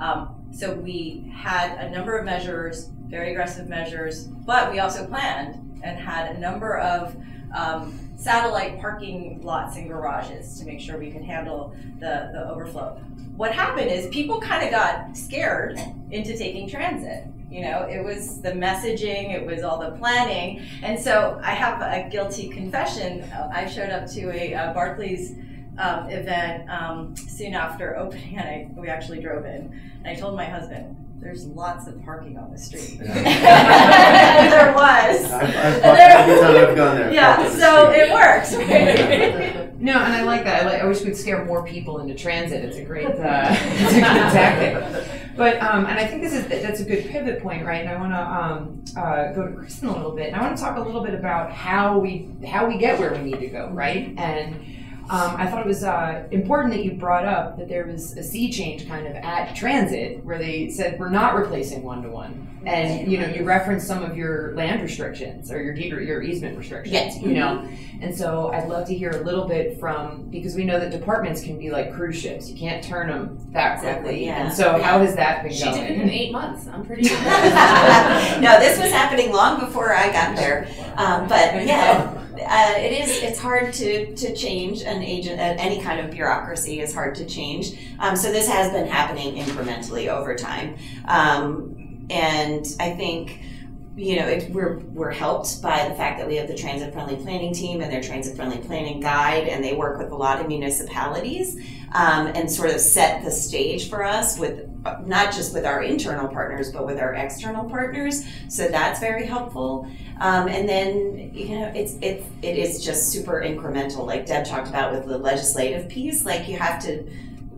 Um, so we had a number of measures, very aggressive measures, but we also planned and had a number of um, satellite parking lots and garages to make sure we could handle the, the overflow what happened is people kind of got scared into taking transit. You know, it was the messaging, it was all the planning. And so I have a guilty confession. I showed up to a, a Barclays um, event um, soon after opening, and I, we actually drove in. And I told my husband, there's lots of parking on the street. <laughs> there was. I've, I've every time I've gone there. Yeah, so it works. Right? No, and I like that. I, like, I wish we'd scare more people into transit. It's a great, uh, <laughs> it's a good tactic. But um, and I think this is that's a good pivot point, right? And I want to um, uh, go to Kristen a little bit, and I want to talk a little bit about how we how we get where we need to go, right? And um, I thought it was uh, important that you brought up that there was a sea change kind of at transit where they said we're not replacing one to one, and you know you referenced some of your land restrictions or your deed or your easement restrictions, Yes. you know, and so I'd love to hear a little bit from because we know that departments can be like cruise ships, you can't turn them that Exactly, quickly, yeah. and so how has that been she going? did it in eight months i'm pretty <laughs> no, this was happening long before I got there. Um, but yeah, uh, it is. It's hard to to change an agent. Uh, any kind of bureaucracy is hard to change. Um, so this has been happening incrementally over time, um, and I think you know, it, we're we're helped by the fact that we have the transit friendly planning team and their transit friendly planning guide, and they work with a lot of municipalities um, and sort of set the stage for us with not just with our internal partners but with our external partners. So that's very helpful. Um, and then you know, it's it's it is just super incremental, like Deb talked about with the legislative piece. Like you have to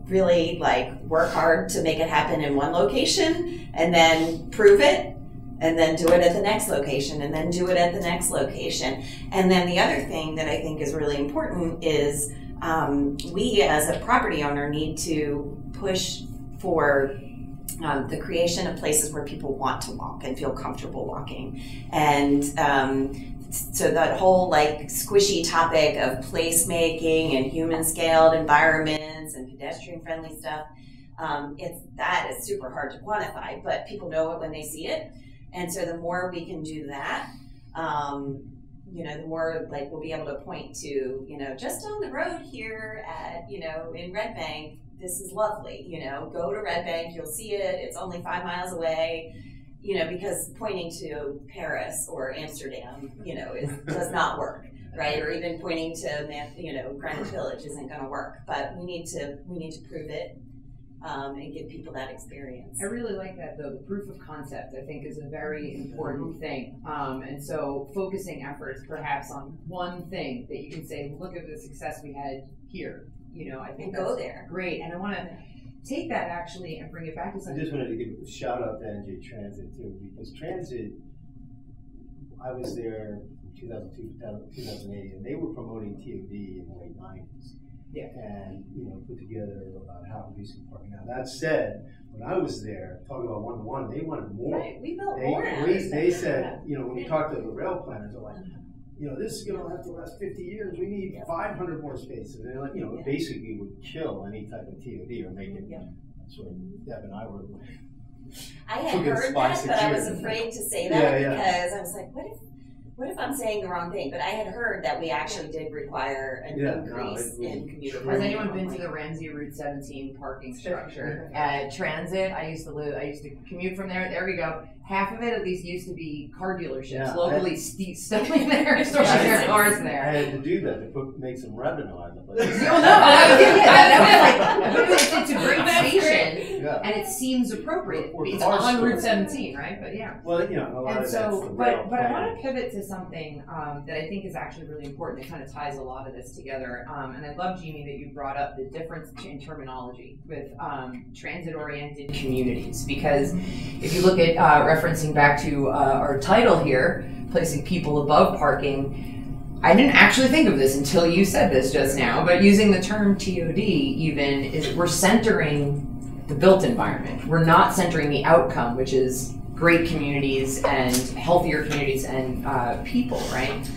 really like work hard to make it happen in one location and then prove it and then do it at the next location and then do it at the next location. And then the other thing that I think is really important is um, we as a property owner need to push for um, the creation of places where people want to walk and feel comfortable walking. And um, so that whole like squishy topic of placemaking and human scaled environments and pedestrian friendly stuff, um, it's that is super hard to quantify, but people know it when they see it. And so the more we can do that, um, you know, the more like we'll be able to point to, you know, just down the road here at, you know, in Red Bank, this is lovely. You know, go to Red Bank, you'll see it. It's only five miles away. You know, because pointing to Paris or Amsterdam, you know, is, does not work, right? Or even pointing to, you know, Greenwich Village isn't going to work. But we need to we need to prove it um, and give people that experience. I really like that though. The proof of concept, I think, is a very important thing. Um, and so, focusing efforts perhaps on one thing that you can say, look at the success we had here. You know, I think and go there. Great. And I want to take that actually and bring it back to something. I just wanted to give a shout out to NJ Transit too, because Transit, I was there in 2002, 2008, and they were promoting TOD in the late 90s. Yeah. And, you know, put together about how to do some parking. Now, that said, when I was there, talking about one to one, they wanted more. Right, we built They, more. we, they said, you know, when we talked to the rail planners, they're like, you know, this is gonna have to last fifty years, we need Yeah. five hundred more spaces. And they're like, you know, Yeah. it basically would kill any type of TOD or make it, Yeah. that's what Deb and I were. I had heard that, but I was afraid to say that yeah. because I was like, what if, what if I'm saying the wrong thing? But I had heard that we actually did require an Yeah, no, increase it was in commuter true. Has parking. anyone been to the Ramsey Route 17 parking structure at Transit? I used to live. I used to commute from there. There we go. Half of it at least used to be car dealerships, Yeah, locally ste- stumbling <laughs> there, storing their cars I there. I had to do that to put, make some revenue out of the place. <laughs> Oh no! That was, yeah, that, that was like it's, it's a great That's station, Yeah. and it seems appropriate. Or It's on Route 17, right? But yeah. Well, you know, a lot And of so, but but I want to pivot to something um, that I think is actually really important. It kind of ties a lot of this together. Um, and I love, Jeannie, that you brought up the difference in terminology with um, transit-oriented communities. Because if you look at uh, referencing back to uh, our title here, placing people above parking. I didn't actually think of this until you said this just now, but using the term TOD even is we're centering the built environment. We're not centering the outcome, which is great communities and healthier communities and uh, people, right?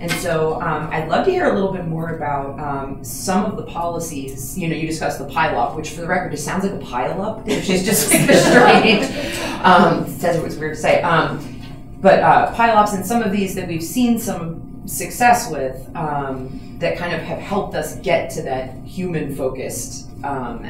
And so um, I'd love to hear a little bit more about um, some of the policies. You know, you discussed the PILOP, which for the record just sounds like a pileup, <laughs> which is just <laughs> <laughs> strange. Um, says it was weird to say. Um, but uh, PILOPs and some of these that we've seen some success with um, that kind of have helped us get to that human focused um,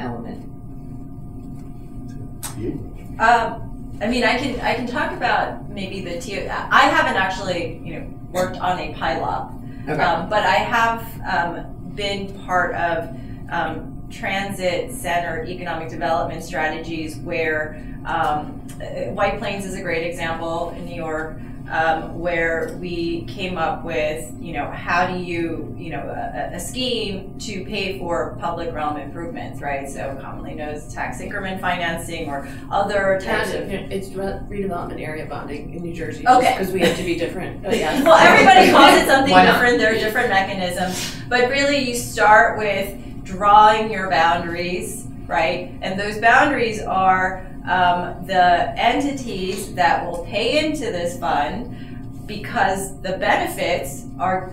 Um, I mean, I can I can talk about maybe the TO. I haven't actually you know worked on a PILOP, Okay. um, but I have um, been part of um, transit centered economic development strategies where um, White Plains is a great example in New York. Um, where we came up with, you know, how do you, you know, a, a scheme to pay for public realm improvements, right? So commonly known as tax increment financing or other types of It's redevelopment area bonding in New Jersey. Okay. Because we have to be different. <laughs> But yeah. well, everybody calls it something different. There are different mechanisms, but really, you start with drawing your boundaries, right? And those boundaries are um, the entities that will pay into this fund because the benefits are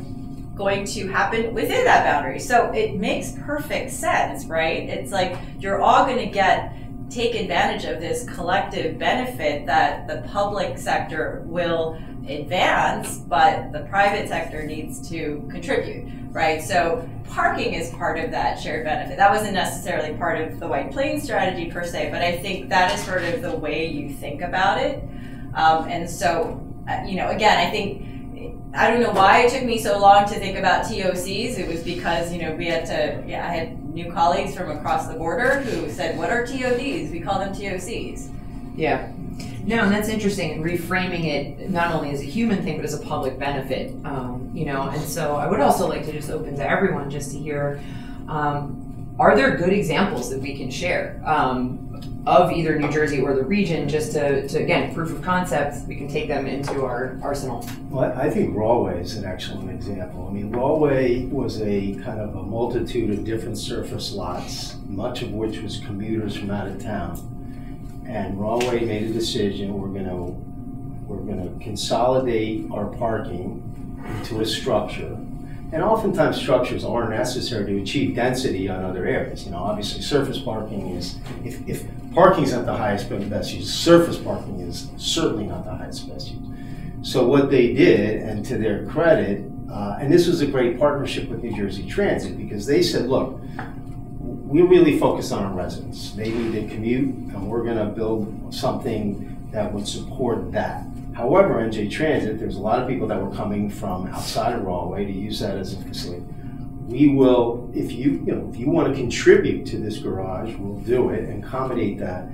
going to happen within that boundary. So it makes perfect sense, right? It's like you're all going to get take advantage of this collective benefit that the public sector will advance, but the private sector needs to contribute, right? So parking is part of that shared benefit. That wasn't necessarily part of the White Plains strategy per se, but I think that is sort of the way you think about it. Um, and so uh, you know, again, I think I don't know why it took me so long to think about TOCs. It was because you know we had to. Yeah, I had new colleagues from across the border who said, "What are TODs? We call them TOCs." Yeah. No, and that's interesting. And reframing it not only as a human thing, but as a public benefit. Um, you know, and so I would also like to just open to everyone just to hear. Um, are there good examples that we can share um, of either New Jersey or the region, just to, to again proof of concept? We can take them into our arsenal. Well, I think Rahway is an excellent example. I mean, Rahway was a kind of a multitude of different surface lots, much of which was commuters from out of town. And Rahway made a decision, we're gonna, we're gonna consolidate our parking into a structure. And oftentimes structures are necessary to achieve density on other areas. You know, obviously surface parking is, if, if parking's not the highest and best use, surface parking is certainly not the highest best use. So what they did, and to their credit, uh, and this was a great partnership with New Jersey Transit because they said, look, we really focus on our residents. They need to commute, and we're going to build something that would support that. However, NJ Transit, there's a lot of people that were coming from outside of Rahway to use that as a facility. We will, if you, you know, if you want to contribute to this garage, we'll do it and accommodate that.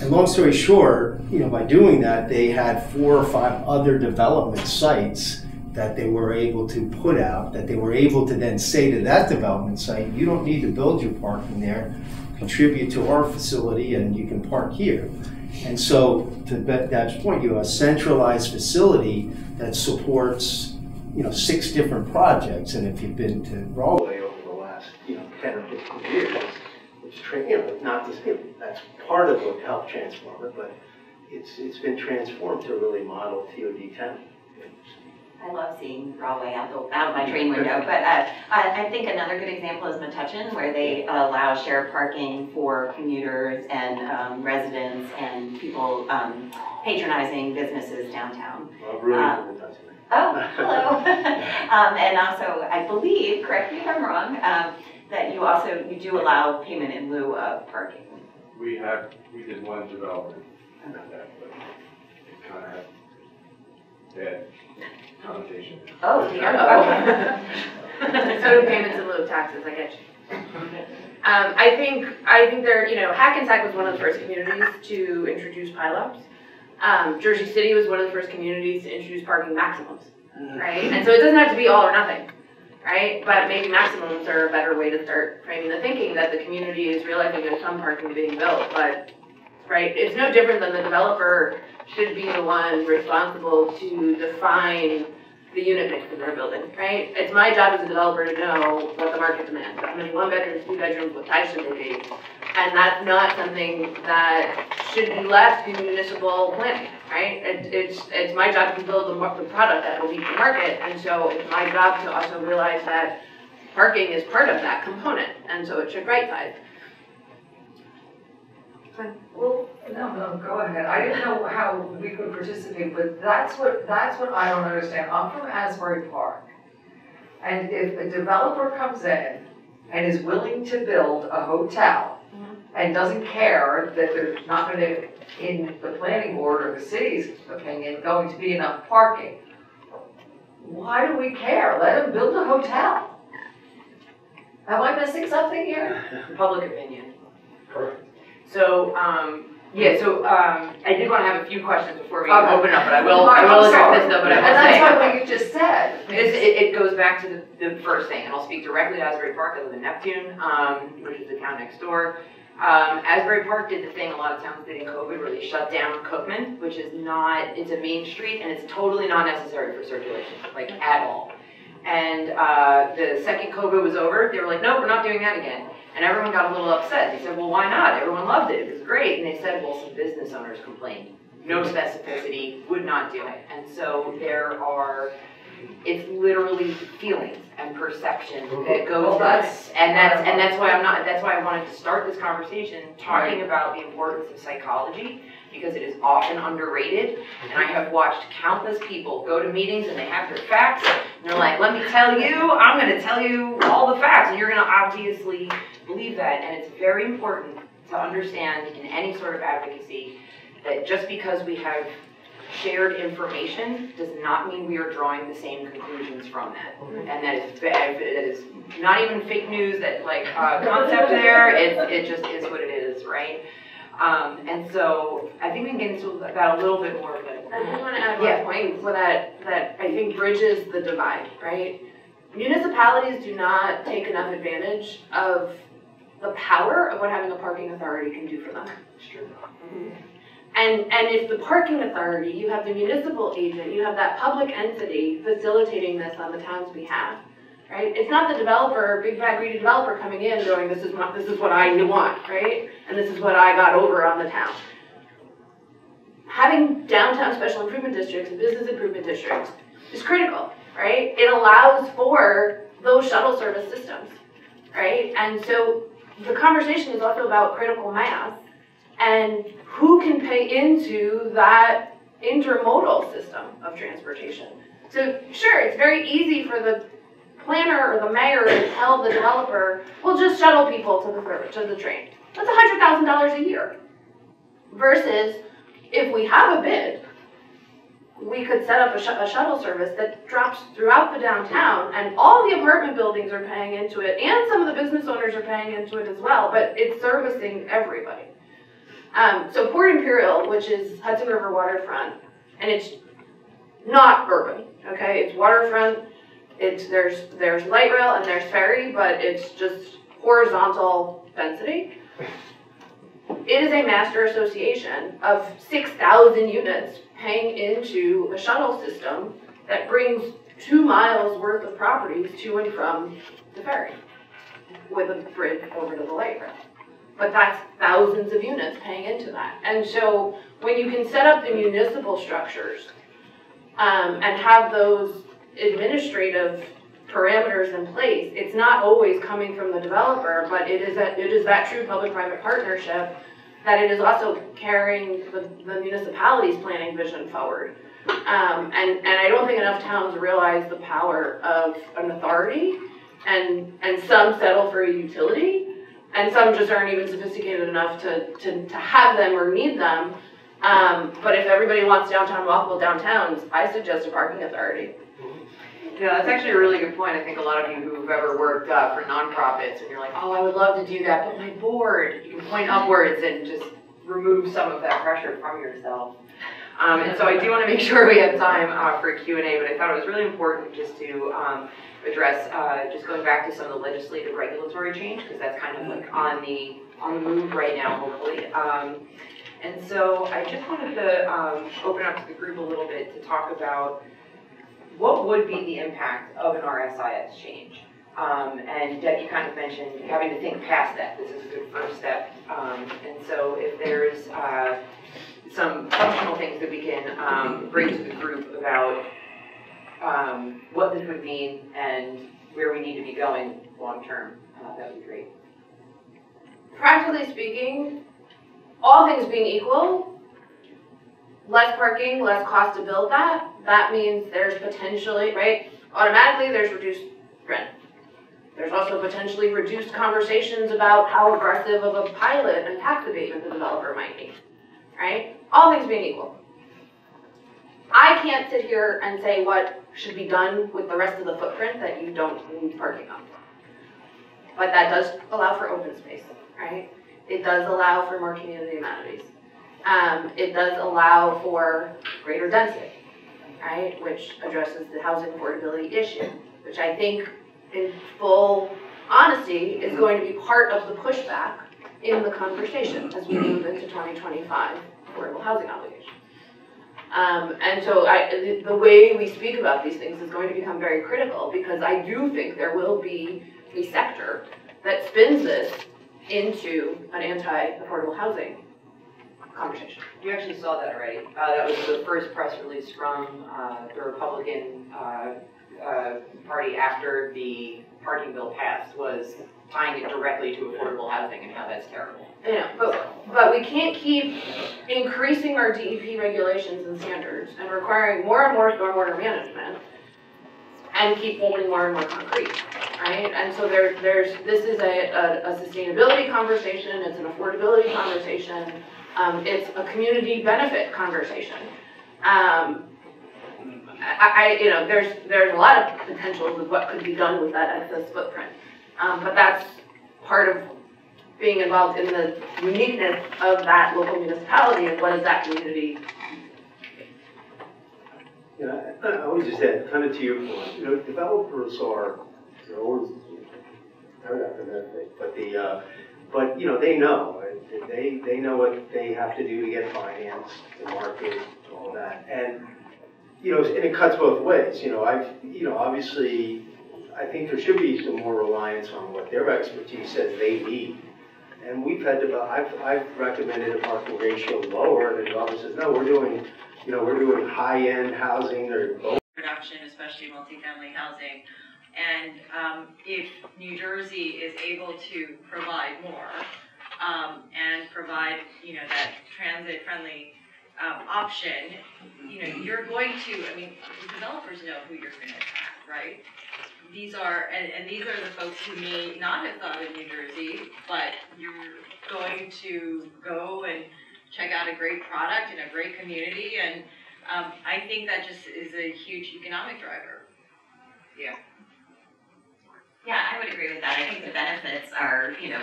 And long story short, you know, by doing that, they had four or five other development sites that they were able to put out, that they were able to then say to that development site, you don't need to build your parking there, contribute to our facility and you can park here. And so, to that point, you have a centralized facility that supports, you know, six different projects. And if you've been to Rahway over the last, you know, 10 or 15 years, it's, you know, not this, that's part of what helped transform it, but it's, it's been transformed to really model TOD 10. I love seeing Rahway out, the, out of my train window, <laughs> but uh, I, I, think another good example is Metuchen, where they allow shared parking for commuters and um, residents and people um, patronizing businesses downtown. Well, really um, Oh, <laughs> hello. <laughs> Um, and also, I believe, correct me if I'm wrong, um, that you also you do allow payment in lieu of parking. We have we did one development, that, but it kind of bad connotation. Oh, dear, okay. <laughs> so do payments in lieu of taxes, I get you. Um, I think, I think there, you know, Hackensack was one of the first communities to introduce PILOPs. Um, Jersey City was one of the first communities to introduce parking maximums, right? And so it doesn't have to be all or nothing, right? But maybe maximums are a better way to start framing the thinking that the community is realizing there's some parking being built, but, right? It's no different than the developer should be the one responsible to define the unit mix of their building, right? It's my job as a developer to know what the market demands. How many one bedrooms, two bedrooms, what size should they be? And that's not something that should be left to municipal planning, right? It, it's, it's my job to build the, the product that will meet the market, and so it's my job to also realize that parking is part of that component, and so it should right size. No, no, go ahead. I didn't know how we could participate, but that's what, that's what I don't understand. I'm from Asbury Park. And if a developer comes in and is willing to build a hotel and doesn't care that there's not gonna, in the planning board or the city's opinion, going to be enough parking, why do we care? Let them build a hotel. Am I missing something here? <laughs> Public opinion. Perfect. So, um, yeah, so, um, I did wanna have a few questions before we Okay. open up, but I will, I will address this though, but I And will that's say. what what you just said. <laughs> This, it, it goes back to the, the first thing, and I'll speak directly to Asbury Park, I live in Neptune, um, which is the town next door. Um, Asbury Park did the thing a lot of towns did in COVID, where they shut down Cookman, which is not, it's a main street, and it's totally not necessary for circulation, like, at all. And, uh, the second COVID was over, they were like, nope, we're not doing that again. And everyone got a little upset, they said, well, why not? Everyone loved it, it was great, and they said, well, some business owners complained. No mm-hmm. specificity, would not do it, and so there are it's literally feelings and perception mm-hmm. that goes Well, with oh, that's- And that's, and that's why I'm not, that's why I wanted to start this conversation talking about the importance of psychology, because it is often underrated. And I have watched countless people go to meetings and they have their facts, and they're like, let me tell you, I'm gonna tell you all the facts, and you're gonna obviously believe that. And it's very important to understand in any sort of advocacy that just because we have shared information does not mean we are drawing the same conclusions from that. And that is, that is not even fake news, that like, uh, concept there, it, it just is what it is, right? Um, and so, I think we can get into that a little bit more, but. I just want to add Yeah. one point so that, that I think bridges the divide, right? Municipalities do not take enough advantage of the power of what having a parking authority can do for them. True. And, and if the parking authority, you have the municipal agent, you have that public entity facilitating this on the town's behalf, right? It's not the developer, big bad greedy developer coming in going, this is my, this is what I want, right? And this is what I got over on the town. Having downtown special improvement districts and business improvement districts is critical, right? It allows for those shuttle service systems, right? And so the conversation is also about critical mass and who can pay into that intermodal system of transportation. So sure, it's very easy for the planner or the mayor to tell the developer, we'll just shuttle people to the service, to the train. That's hundred thousand dollars a year. Versus if we have a bid, we could set up a, sh- a shuttle service that drops throughout the downtown and all the apartment buildings are paying into it and some of the business owners are paying into it as well, but it's servicing everybody. Um, so Port Imperial, which is Hudson River waterfront, and it's not urban, okay? It's waterfront. It's there's there's light rail and there's ferry, but it's just horizontal density. It is a master association of 6,000 units paying into a shuttle system that brings two miles worth of properties to and from the ferry with a bridge over to the light rail. But that's thousands of units paying into that. And so when you can set up the municipal structures um, and have those administrative parameters in place, it's not always coming from the developer, but it is that, it is that true public-private partnership that it is also carrying the, the municipality's planning vision forward. Um, and, and I don't think enough towns realize the power of an authority, and, and some settle for a utility, and some just aren't even sophisticated enough to, to, to have them or need them. Um, but if everybody wants downtown walkable downtowns, I suggest a parking authority. Yeah, that's actually a really good point. I think a lot of you who've ever worked uh, for nonprofits and you're like, oh, I would love to do that, but my board, you can point upwards and just remove some of that pressure from yourself. Um, and so I do want to make <laughs> sure we have time uh, for Q&A, but I thought it was really important just to um, address, uh, just going back to some of the legislative regulatory change, because that's kind of like on the, on the move right now, hopefully. Um, and so I just wanted to um, open up to the group a little bit to talk about what would be the impact of an RSIS change? Um, and Deb, you kind of mentioned having to think past that. This is a good first step. Um, and so if there's uh, some functional things that we can um, bring to the group about um, what this would mean and where we need to be going long term, uh, that would be great. Practically speaking, all things being equal, less parking, less cost to build that, that means there's potentially, right? Automatically, there's reduced rent. There's also potentially reduced conversations about how aggressive of a pilot and tax abatement the developer might be, right? All things being equal. I can't sit here and say what should be done with the rest of the footprint that you don't need parking on. But that does allow for open space, right? It does allow for more community amenities. Um, it does allow for greater density, right? Which addresses the housing affordability issue, which I think in full honesty is going to be part of the pushback in the conversation as we move into 2025 affordable housing obligations. Um, and so I, the, the way we speak about these things is going to become very critical because I do think there will be a sector that spins this into an anti-affordable housing conversation. You actually saw that already. Uh, that was the first press release from uh, the Republican uh, uh, Party after the parking bill passed was tying it directly to affordable housing and how that's terrible. Yeah, but, but we can't keep increasing our DEP regulations and standards and requiring more and more stormwater management and keep holding more and more concrete, right? And so there, there's, this is a, a, a sustainability conversation, it's an affordability conversation, um, it's a community benefit conversation. Um, I, I, you know, there's, there's a lot of potentials of what could be done with that excess footprint. Um, but that's part of being involved in the uniqueness of that local municipality and what is that community. Yeah, I I would just add, kind of to your point, you know, developers are, they're always, they're not but the, uh, but, you know, they know, they, they know what they have to do to get financed, to market, all that, and, you know, and it cuts both ways, you know, I've, you know, obviously, I think there should be some more reliance on what their expertise says they need. And we've had to, I've, I've recommended a parking ratio lower, and the developer says, no, we're doing, you know, we're doing high-end housing, or production, especially multifamily housing. And um, if New Jersey is able to provide more um, and provide, you know, that transit-friendly um, option, you know, you're going to, I mean, developers know who you're going to attack, right? These are, and, and these are the folks who may not have thought of New Jersey, but you're going to go and check out a great product in a great community and um, I think that just is a huge economic driver. Yeah, I would agree with that. I think the benefits are, you know,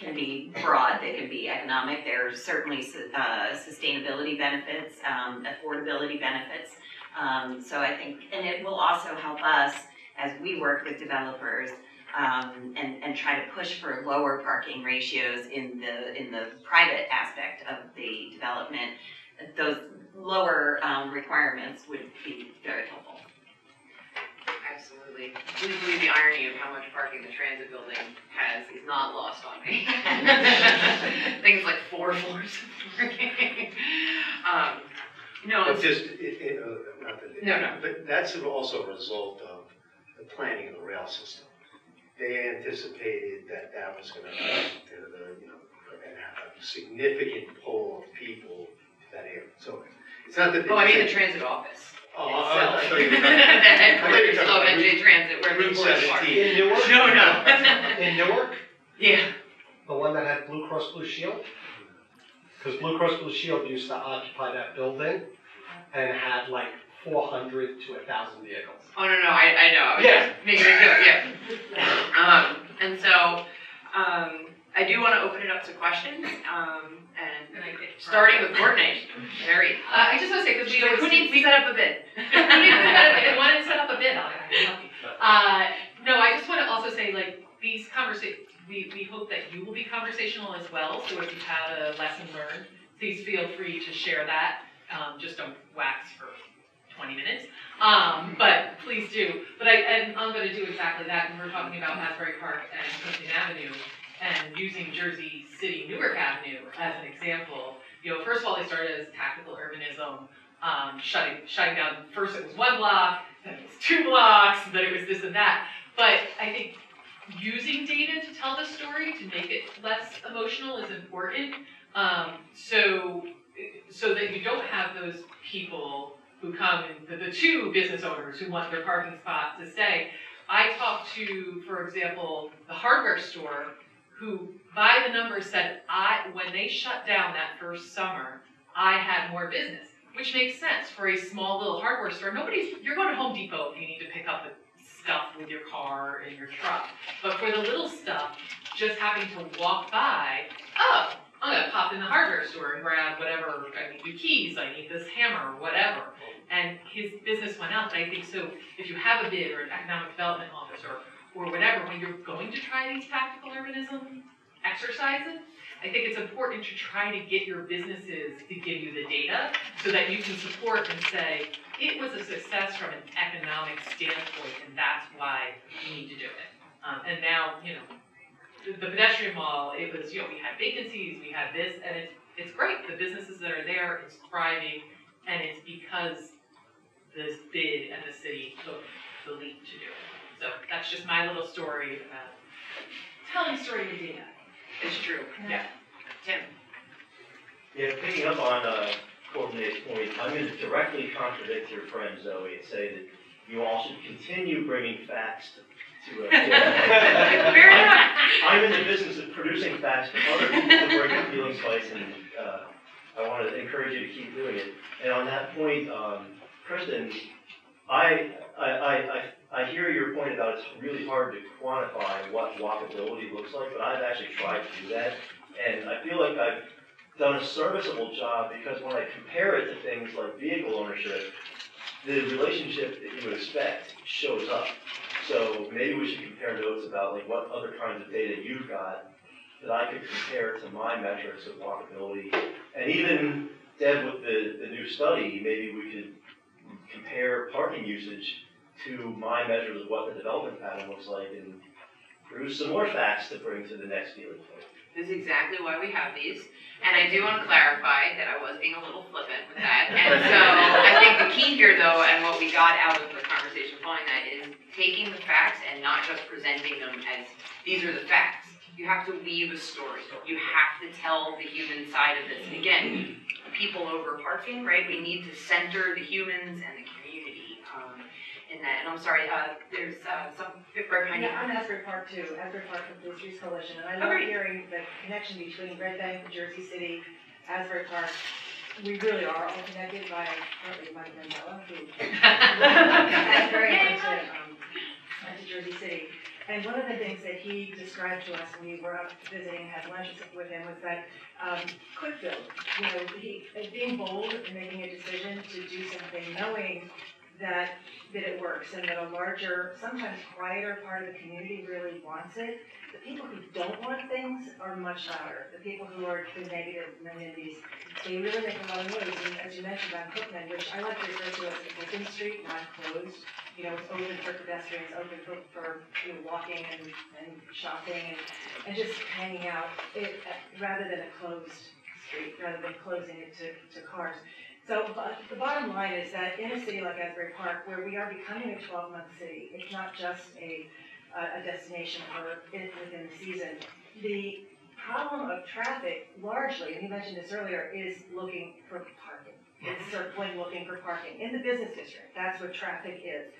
can be broad, they can be economic. There's certainly uh, sustainability benefits, um, affordability benefits. Um, so I think, and it will also help us as we work with developers um, and, and try to push for lower parking ratios in the in the private aspect of the development. Those lower um, requirements would be very helpful. Absolutely. Believe the irony of how much parking the transit building has is not lost on me. <laughs> Things like four floors of parking. Um, no, But it's, just, it, it, uh, not that, No, no. but that's also a result of the planning of the rail system. They anticipated that that was gonna, uh, the, you know, and have a significant pull of people to that area. So it's not that. oh, I mean the transit office. Oh, I- I- I itself. thought you were <laughs> The I thought you were headquarters of NJ Transit where Route people park. 17. In Newark? No, no. <laughs> In Newark, Yeah. the one that had Blue Cross Blue Shield? Because Blue Cross Blue Shield used to occupy that building and had like four hundred to a thousand vehicles. Oh no no, I, I know. I was Yeah. just making a joke. Yeah. Um, and so um, I do want to open it up to questions. Um, and starting with coordination. Very. Uh, I just want to say, because we always. <laughs> Who needs to set up a bid? Who needs to set up- wanted to set up a bid, I'll, help you. Uh, no, I just want to also say, like, these conversa, we, we hope that you will be conversational as well, so if you've had a lesson learned, please feel free to share that. Um, just don't wax for twenty minutes. Um, but please do. But I, and I'm gonna do exactly that, and we're talking about Asbury Park and Clifton Avenue, and using Jersey City Newark Avenue as an example. You know, first of all, they started as tactical urbanism, um, shutting, shutting down, first it was one block, then it was two blocks, then it was this and that. But I think using data to tell the story, to make it less emotional is important. Um, so, so that you don't have those people who come, the, the two business owners who want their parking spot to stay. I talked to, for example, the hardware store who, by the numbers, said, I, when they shut down that first summer, I had more business, which makes sense for a small little hardware store. Nobody's, you're going to Home Depot if you need to pick up the stuff with your car and your truck. But for the little stuff, just having to walk by, oh, I'm gonna pop in the hardware store and grab whatever, I need new keys, I need this hammer, whatever. And his business went up, I think so, if you have a bid or an economic development officer, or whatever, when you're going to try these tactical urbanism exercises, I think it's important to try to get your businesses to give you the data so that you can support and say, it was a success from an economic standpoint, and that's why we need to do it. Um, and now, you know, the, pedestrian mall, it was, you know, we had vacancies, we had this, and it's, it's great. The businesses that are there, it's thriving, and it's because this bid and the city took the leap to do it. So that's just my little story about telling story with data. It's true. Yeah. Tim. Yeah, picking up on, uh, coordinate's point, I'm gonna directly contradict your friend Zoe and say that you all should continue bringing facts to, to, uh. <laughs> Fair enough. I'm in the business of producing facts for other people to bring to Feeling Spice and, uh, I want to encourage you to keep doing it. And on that point, um, Kristen, I, I, I, I, I hear your point about it's really hard to quantify what walkability looks like, but I've actually tried to do that. And I feel like I've done a serviceable job because when I compare it to things like vehicle ownership, the relationship that you would expect shows up. So maybe we should compare notes about like what other kinds of data you've got that I could compare to my metrics of walkability. And even Deb with the, the new study, maybe we could compare parking usage to my measures of what the development pattern looks like and produce some more facts to bring to the next dealing point. This is exactly why we have these. And I do want to clarify that I was being a little flippant with that. And so I think the key here, though, and what we got out of the conversation following that is taking the facts and not just presenting them as these are the facts. You have to weave a story. You have to tell the human side of this. And again, people over parking, right? We need to center the humans and the in that. And I'm sorry, uh, there's uh, some behind you. Yeah, I'm Asbury Park too, Asbury Park from Blue Streets Coalition, and I love great. hearing the connection between Red Bank, Jersey City, Asbury Park. We really are all connected by, partly Mike Mandela, who Asbury went to, um, went to Jersey City. And one of the things that he described to us when we were up visiting, had lunch with him, was that, um, quick build, you know, he, being bold and making a decision to do something, knowing that, that it works and that a larger, sometimes quieter part of the community really wants it. The people who don't want things are much louder. The people who are the negative amenities, they really make a lot of noise. And as you mentioned on Cookman, which I like to refer to as the Cookman Street, not closed. You know, it's open for pedestrians, open for, for, you know, walking and, and shopping and, and just hanging out, it, rather than a closed street, rather than closing it to, to cars. So but the bottom line is that in a city like Asbury Park, where we are becoming a 12-month city, it's not just a, a a destination for in- within the season. The problem of traffic largely, and you mentioned this earlier, is looking for parking. It's circling, looking for parking in the business district. That's what traffic is.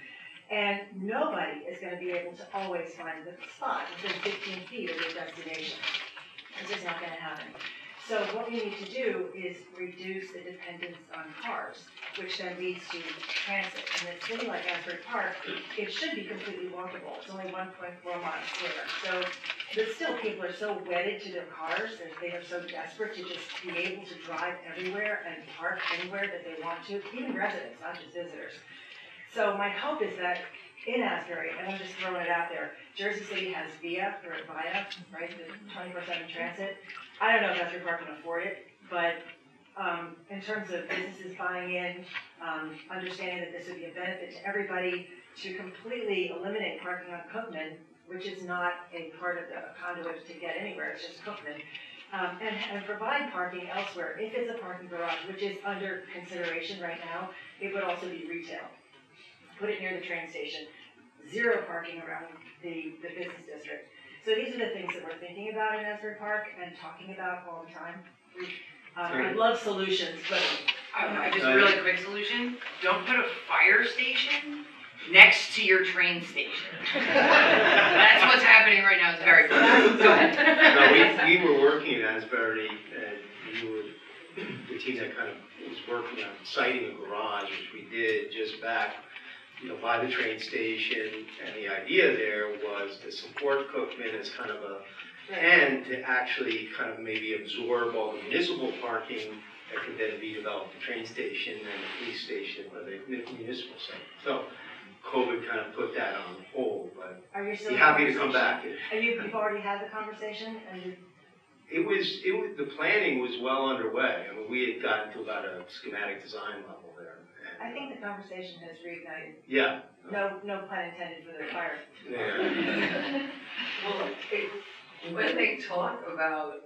And nobody is going to be able to always find the spot within 15 feet of your destination. This is not going to happen. So what we need to do is reduce the dependence on cars, which then leads to transit. And a city like Asbury Park, it should be completely walkable. It's only 1.4 miles square. So, but still, people are so wedded to their cars that they are so desperate to just be able to drive everywhere and park anywhere that they want to, even residents, not just visitors. So my hope is that in Asbury, and I'm just throwing it out there, Jersey City has VIA, or VIA, right, the twenty-four seven transit. I don't know if Asbury Park can afford it, but, um, in terms of businesses buying in, um, understanding that this would be a benefit to everybody, to completely eliminate parking on Cookman, which is not a part of the conduit to get anywhere, it's just Cookman. Um, and, and provide parking elsewhere, if it's a parking garage, which is under consideration right now, it would also be retail put it near the train station, zero parking around the, the business district. So these are the things that we're thinking about in Asbury Park and talking about all the time. We- Uh, I love solutions, but. I, I just a really quick solution, don't put a fire station next to your train station. <laughs> That's what's happening right now, it's very good. Go ahead. No, we, <laughs> we were working in Asbury, and we were, the team that kind of was working on siting a garage, which we did just back, you know, by the train station, and the idea there was to support Cookman as kind of a, and to actually kind of maybe absorb all the municipal parking that could then be developed, the train station and the police station, or the municipal site. So COVID kind of put that on hold, but Are you still? be happy to come back. And you, you've already had the conversation and It was, it was, the planning was well underway. I mean, we had gotten to about a schematic design level. I think the conversation has reignited. Yeah. No, no pun intended for the fire. Yeah. <laughs> Well, it- when they talk about,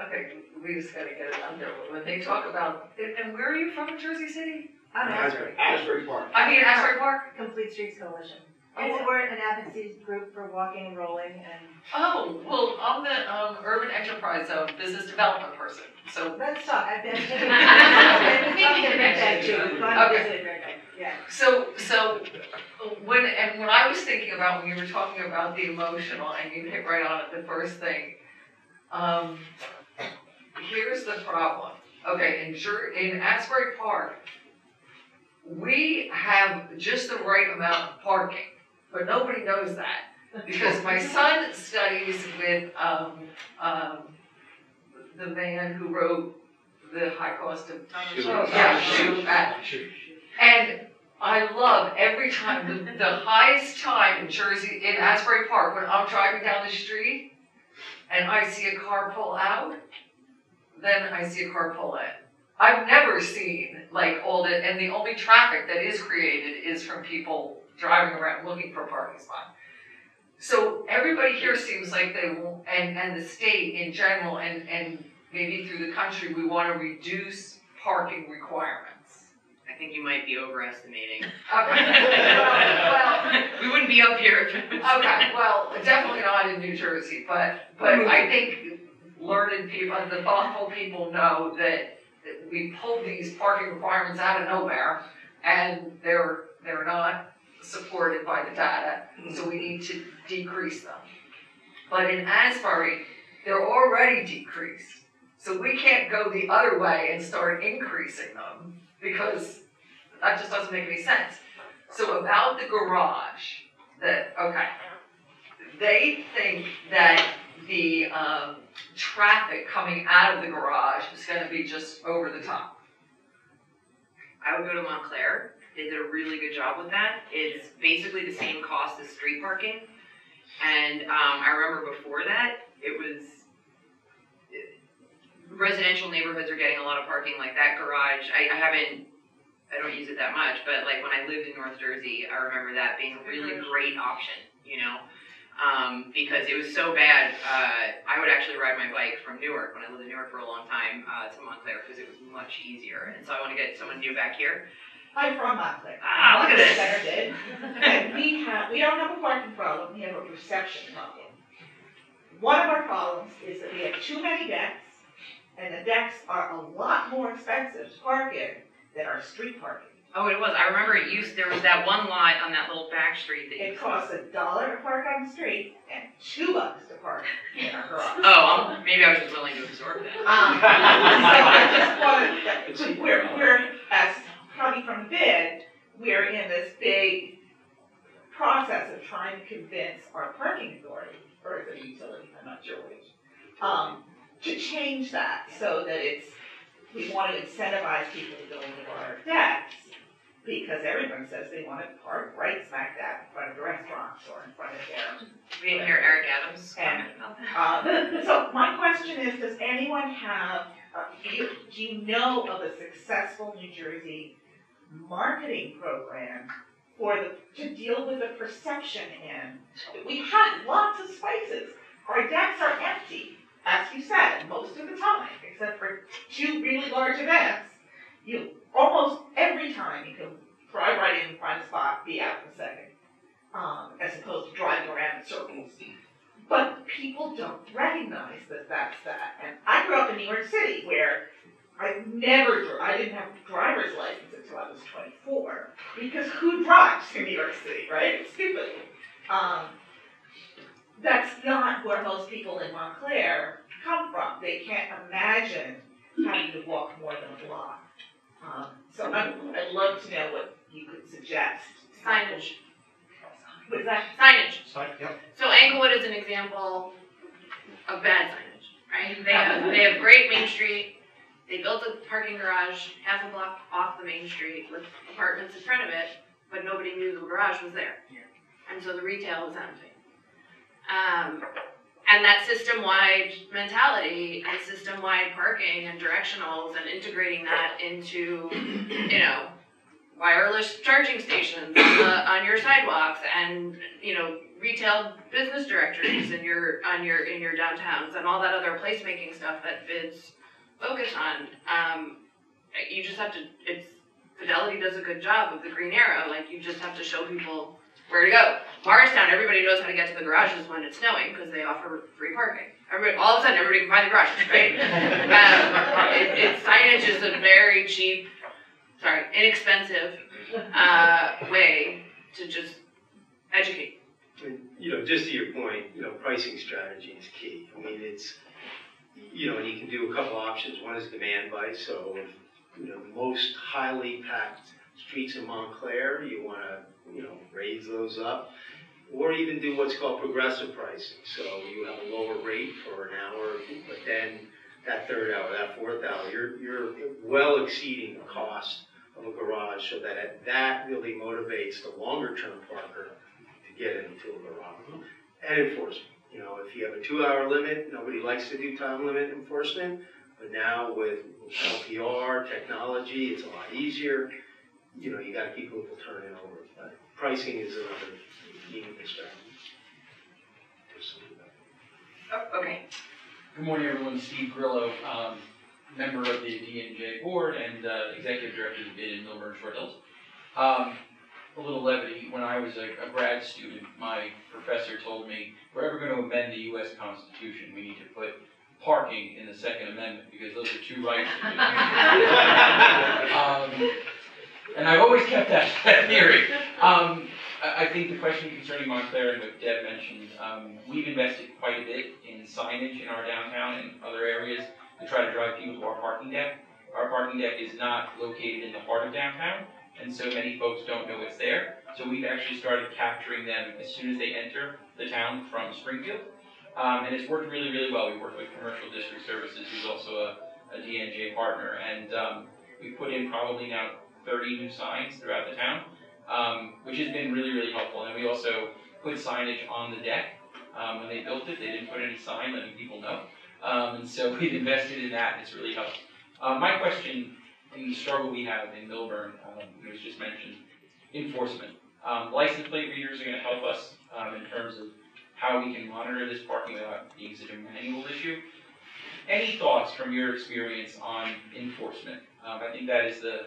okay, we just gotta get it out there, but when they talk about, and, and where are you from in Jersey City? I'm Asbury. Asbury Park. I mean, Asbury Park? Complete Streets Coalition. It's, we're an advocacy group for walking and rolling and. Oh, well, I'm the, um, urban enterprise zone business development person, so. Let's talk, I've been <laughs> thinking, I've been talking to Red Bank too, I'm glad to Okay. visit Red Bank, yeah. So, so, when, and when I was thinking about, when you were talking about the emotional, and you hit right on it, the first thing, um, here's the problem. Okay, in Jer- in Asbury Park, we have just the right amount of parking, but nobody knows that. Because my son studies with, um, um, the man who wrote The High Cost of. Oh, Yeah, uh, and I love every time, the, the highest time in Jersey, in Asbury Park, when I'm driving down the street and I see a car pull out, then I see a car pull in. I've never seen like all the, and the only traffic that is created is from people driving around looking for a parking spot. So everybody here seems like they will, and, and the state in general, and, and maybe through the country, we want to reduce parking requirements. I think you might be overestimating. <laughs> Okay. well, we wouldn't be up here if it was. Okay, <laughs> well, definitely not in New Jersey, but, but I think learned people, uh, the thoughtful people know that that we pulled these parking requirements out of nowhere and they're, they're not supported by the data, so we need to decrease them. But in Asbury, they're already decreased, so we can't go the other way and start increasing them because that just doesn't make any sense. So about the garage, that, okay, they think that the, um, traffic coming out of the garage is gonna be just over the top. I would go to Montclair. They did a really good job with that. It's basically the same cost as street parking. And um, I remember before that, it was residential neighborhoods are getting a lot of parking. Like that garage, I, I haven't, I don't use it that much, but like when I lived in North Jersey, I remember that being a really great option, you know? Um, because it was so bad, uh, I would actually ride my bike from Newark when I lived in Newark for a long time uh, to Montclair because it was much easier. And so I want to get someone new back here. I'm from Montclair. Ah, look at this. Better did. And we have, we don't have a parking problem, we have a perception problem. One of our problems is that we have too many decks, and the decks are a lot more expensive to park in than our street parking. Oh, it was. I remember it used. There was that one lot on that little back street that you. It costs a dollar to park on the street and two bucks to park in our garage. <laughs> Oh, um, maybe I was just willing to absorb that. Um, so I just wanted, we're, we're, as probably from the bid, we're in this big process of trying to convince our parking authority, or is it a utility, I'm not sure which, um, to change that so that it's, we want to incentivize people to go into our decks because everyone says they want to park right smack dab in front of the restaurants or in front of their We didn't hear Eric Adams comment about that. um, so my question is, does anyone have, uh, do you, do you know of a successful New Jersey marketing program for the, to deal with the perception in, we have lots of spaces, our decks are empty, as you said, most of the time, except for two really large events. You, almost every time you can drive right in, find a spot, be out in a second, um, as opposed to driving around in circles. But people don't recognize that that's that. And I grew up in New York City where I never drove, I didn't have a driver's license until I was 24. Because who drives in New York City, right? It's stupid. Um, that's not where most people in Montclair come from. They can't imagine having to walk more than a block. Um, so I, I'd love to know what you could suggest. Signage. Was that? Signage. Sorry, yep. So Englewood is an example of bad signage, right? They have, they have great Main Street. They built a parking garage half a block off the main street with apartments in front of it, but nobody knew the garage was there. And so the retail was empty. Um, and that system-wide mentality and system-wide parking and directionals and integrating that into, you know, wireless charging stations on, the, on your sidewalks and you know retail business directories in your on your in your downtowns and all that other placemaking stuff that bids focus on. Um, you just have to. It's Fidelity does a good job with the green arrow. Like you just have to show people where to go. Morristown, everybody knows how to get to the garages when it's snowing because they offer free parking. Everybody, all of a sudden, everybody can find the garages, right? <laughs> um, it, it, signage is a very cheap, sorry, inexpensive uh, way to just educate. You know, just to your point, you know, pricing strategy is key. I mean, it's, you know, and you can do a couple options. One is demand based, so you know, the most highly packed streets in Montclair, you want to, you know, raise those up. Or even do what's called progressive pricing. So you have a lower rate for an hour, but then that third hour, that fourth hour, you're, you're well exceeding the cost of a garage so that that really motivates the longer term parker to get into a garage. Mm-hmm. And enforcement. You if you have a two hour limit, nobody likes to do time limit enforcement. But now with LPR, technology, it's a lot easier. You know, you got to keep people turning over. But pricing is another unique strategy. Oh, okay. Good morning, everyone. Steve Grillo, um, member of the DNJ board and uh, executive director of Bid in Millburn Short Hills. Um, a little levity. When I was a, a, grad student, my professor told me, we're ever going to amend the U.S. Constitution, we need to put parking in the Second Amendment because those are two rights. <laughs> um, and I've always kept that, <laughs> that theory. Um, I, I think the question concerning Montclair and what Deb mentioned, um, we've invested quite a bit in signage in our downtown and other areas to try to drive people to our parking deck. Our parking deck is not located in the heart of downtown, and so many folks don't know it's there. So we've actually started capturing them as soon as they enter the town from Springfield. Um, and it's worked really, really well. We work with Commercial District Services, who's also a, a DNJ partner, and um, we've put in probably now 30 new signs throughout the town, um, which has been really, really helpful. And we also put signage on the deck. Um, when they built it, they didn't put any sign letting people know. Um, and so <laughs> we've invested in that, and it's really helped. Uh, my question in the struggle we have in Millburn, um, it was just mentioned, enforcement. Um, license plate readers are going to help us um, in terms of how we can monitor this parking without being such a manual issue. Any thoughts from your experience on enforcement? Um, I think that is the,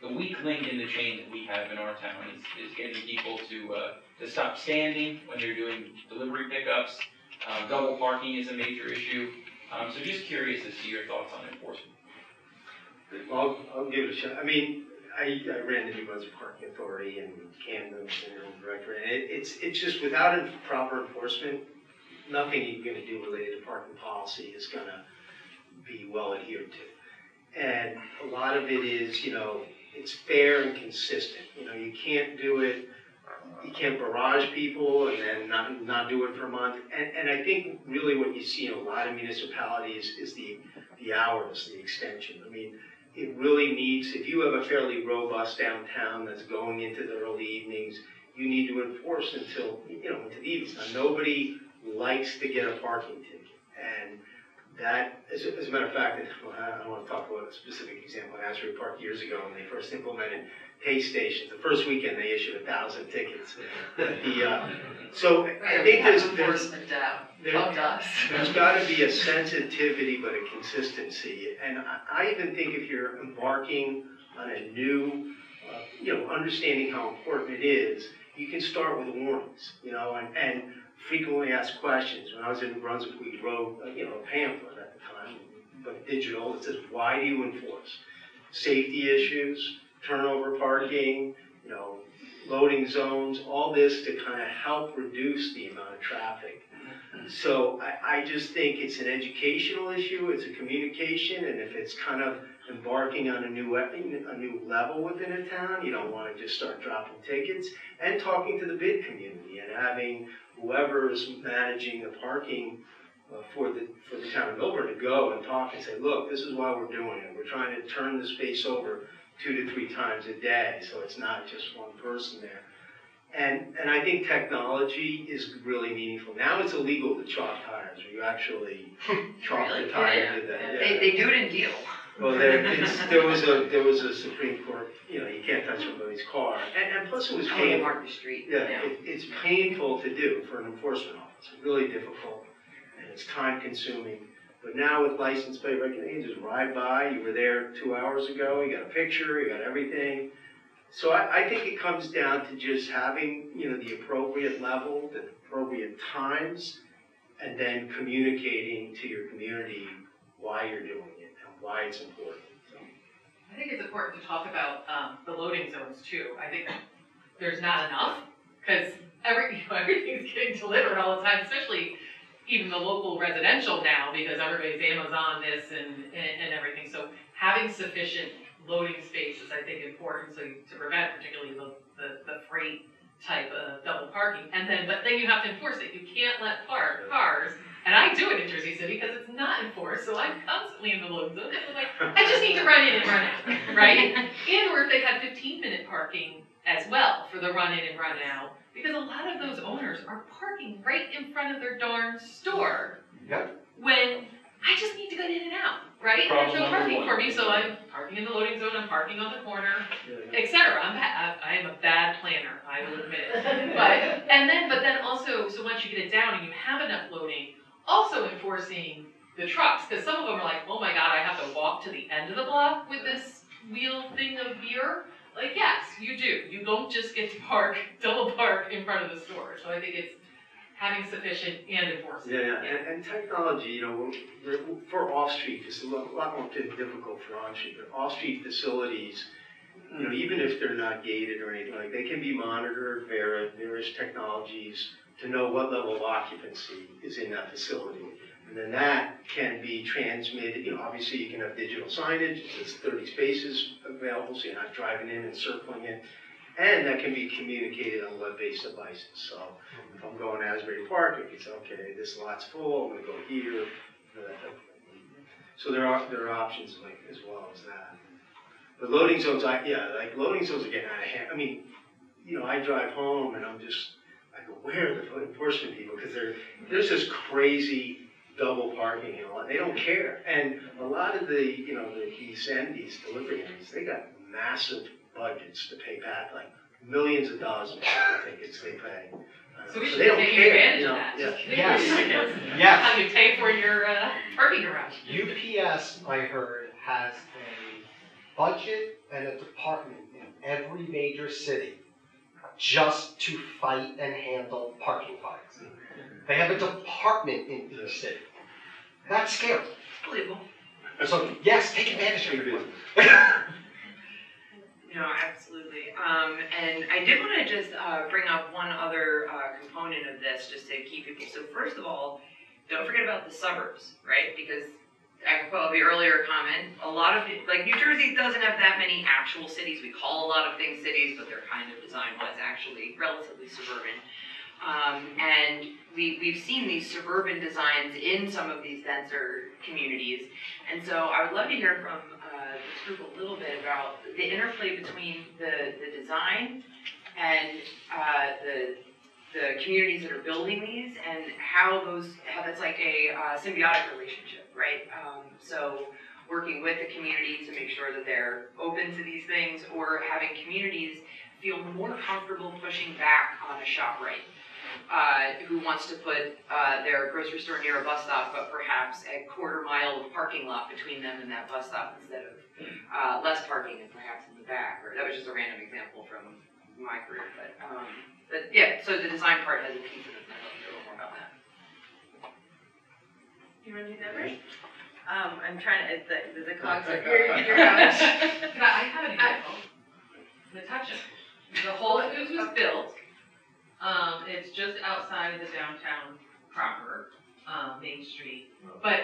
the weak link in the chain that we have in our town is, is getting people to, uh, to stop standing when they're doing delivery pickups. Um, double parking is a major issue. Um, so just curious as to see your thoughts on enforcement. I'll, I'll give it a shot. I mean, I, I ran the New Brunswick Parking Authority and Camden, general director, and it, it's it's just without proper enforcement, nothing you're going to do related to parking policy is going to be well adhered to. And a lot of it is, you know, it's fair and consistent. You know, you can't do it. You can't barrage people and then not, not do it for a month. And, and I think really what you see in a lot of municipalities is the, the hours, the extension. I mean, it really needs, if you have a fairly robust downtown that's going into the early evenings, you need to enforce until, you know, into the evenings. Now, nobody likes to get a parking ticket. And that, as a, as a matter of fact, I don't want to talk about a specific example in Asbury Park years ago when they first implemented pay stations. The first weekend they issued a thousand tickets. <laughs> the, uh, so I think there's, there's, there, has got to be a sensitivity but a consistency. And I, I even think if you're embarking on a new, uh, you know, understanding how important it is, you can start with warnings, you know, and, and frequently asked questions. When I was in New Brunswick, we wrote, uh, you know, a pamphlet at the time, but digital, It says, why do you enforce? Safety issues, turnover parking, you know, loading zones, all this to kind of help reduce the amount of traffic. So I, I just think it's an educational issue, it's a communication, and if it's kind of embarking on a new a new level within a town, you don't want to just start dropping tickets, and talking to the bid community and having whoever is managing the parking uh, for the for the town of Millburn to go and talk and say, look, this is why we're doing it. We're trying to turn the space over two to three times a day, so it's not just one person there. And, and I think technology is really meaningful. Now it's illegal to chalk tires, where you actually <laughs> chalk really? the tire yeah. to the, yeah. They, they do it in Deal. Well, there, <laughs> there was a there was a Supreme Court. You know, you can't touch somebody's car, and, and plus it was painful. mark the street. Yeah, it, it's painful to do for an enforcement officer. Really difficult, and it's time consuming. But now with license plate recognition, you just ride by. You were there two hours ago. You got a picture. You got everything. So I, I think it comes down to just having you know the appropriate level, the appropriate times, and then communicating to your community why you're doing it and why it's important. So. I think it's important to talk about um, the loading zones too. I think there's not enough because every <laughs> you know, everything's getting delivered all the time, especially even the local residential now because everybody's Amazon this and, and, and everything. So having sufficient loading space is, I think, important so you- to prevent particularly the, the, the freight type of double parking. And then, but then you have to enforce it. You can't let park cars, and I do it in Jersey City because it's not enforced. So I'm constantly in the loading zone. I'm like, I just need to run in and run out, right? <laughs> and or if they had 15 minute parking as well for the run in and run out, because a lot of those owners are parking right in front of their darn store Yep. when I just need to get in and out, right? Problem There's no parking for me, so I'm parking in the loading zone, I'm parking on the corner, etc. I'm ba- I I am a bad planner, I will admit. <laughs> But and then but then also so once you get it down and you have enough loading, also enforcing the trucks because some of them are like, oh my god, I have to walk to the end of the block with this wheel thing of beer. Like yes, you do. You don't just get to park <laughs> double park in front of the store. So I think it's having sufficient and enforcing. Yeah, yeah, and, and technology, you know, for off-street, it's a lot lot more difficult for on-street, but off-street facilities, you know, even if they're not gated or anything, like, they can be monitored via various technologies to know what level of occupancy is in that facility. And then that can be transmitted, you know, obviously you can have digital signage, there's thirty spaces available, so you're not driving in and circling it. And that can be communicated on web-based devices, so if I'm going to Asbury Park, it can say, okay, this lot's full, I'm gonna go here. So there are, there are options like, as well as that. But loading zones, I, yeah, like loading zones are getting out of hand, I mean, you know, I drive home and I'm just, I go, where are the enforcement people? Because there's this crazy double parking and a lot, they don't care. And a lot of the, you know, the, these entities, delivery entities, they got massive budgets to pay back, like millions of dollars in parking tickets they pay. Uh, So we should they be don't taking care, advantage you of know, that. yeah. Just Yes. How Yes. you pay for your uh, parking garage. UPS, I heard, has a budget and a department in every major city just to fight and handle parking fines. They have a department in each city. That's scary. Believable. So yes, take advantage of it. <laughs> No, absolutely. Um, and I did want to just uh, bring up one other uh, component of this, just to keep people. So first of all, don't forget about the suburbs, right? Because I follow the earlier comment. A lot of like New Jersey doesn't have that many actual cities. We call a lot of things cities, but they're kind of design-wise actually relatively suburban. Um, and we, we've seen these suburban designs in some of these denser communities. And so I would love to hear from uh, this group a little bit about the interplay between the, the design and uh, the, the communities that are building these and how those, how that's like a uh, symbiotic relationship, right? Um, so working with the community to make sure that they're open to these things or having communities feel more comfortable pushing back on a ShopRite uh, who wants to put uh, their grocery store near a bus stop, but perhaps a quarter mile of parking lot between them and that bus stop instead of uh, less parking and perhaps in the back. Or that was just a random example from my career, but um, but yeah. So the design part has a piece of it. and I'd love to hear a little more about that. You want to do that first? Um, I'm trying to, the, the cogs are, going. going. Can I I have an example. Metuchen. The Whole Foods was built. Um, it's just outside of the downtown proper, um, Main Street. But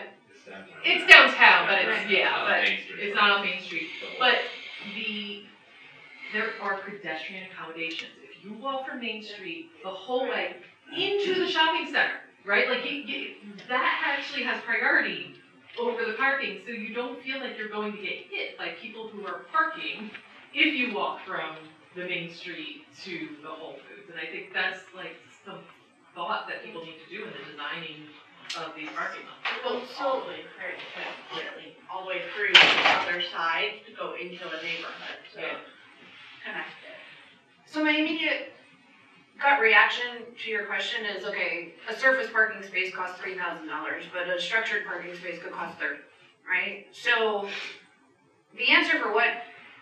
it's downtown, but it's, yeah, but it's not on Main Street. But the, there are pedestrian accommodations. If you walk from Main Street the whole way into the shopping center, right? Like, you, you, that actually has priority over the parking, so you don't feel like you're going to get hit by people who are parking if you walk from the main street to the Whole Foods. And I think that's like some thought that people need to do in the designing of these parking lots. Well, so encourage it clearly all the way through to the other side to go into a neighborhood, so Yeah. connect it. So my immediate gut reaction to your question is, okay, a surface parking space costs three thousand dollars, but a structured parking space could cost thirty, right? So the answer for what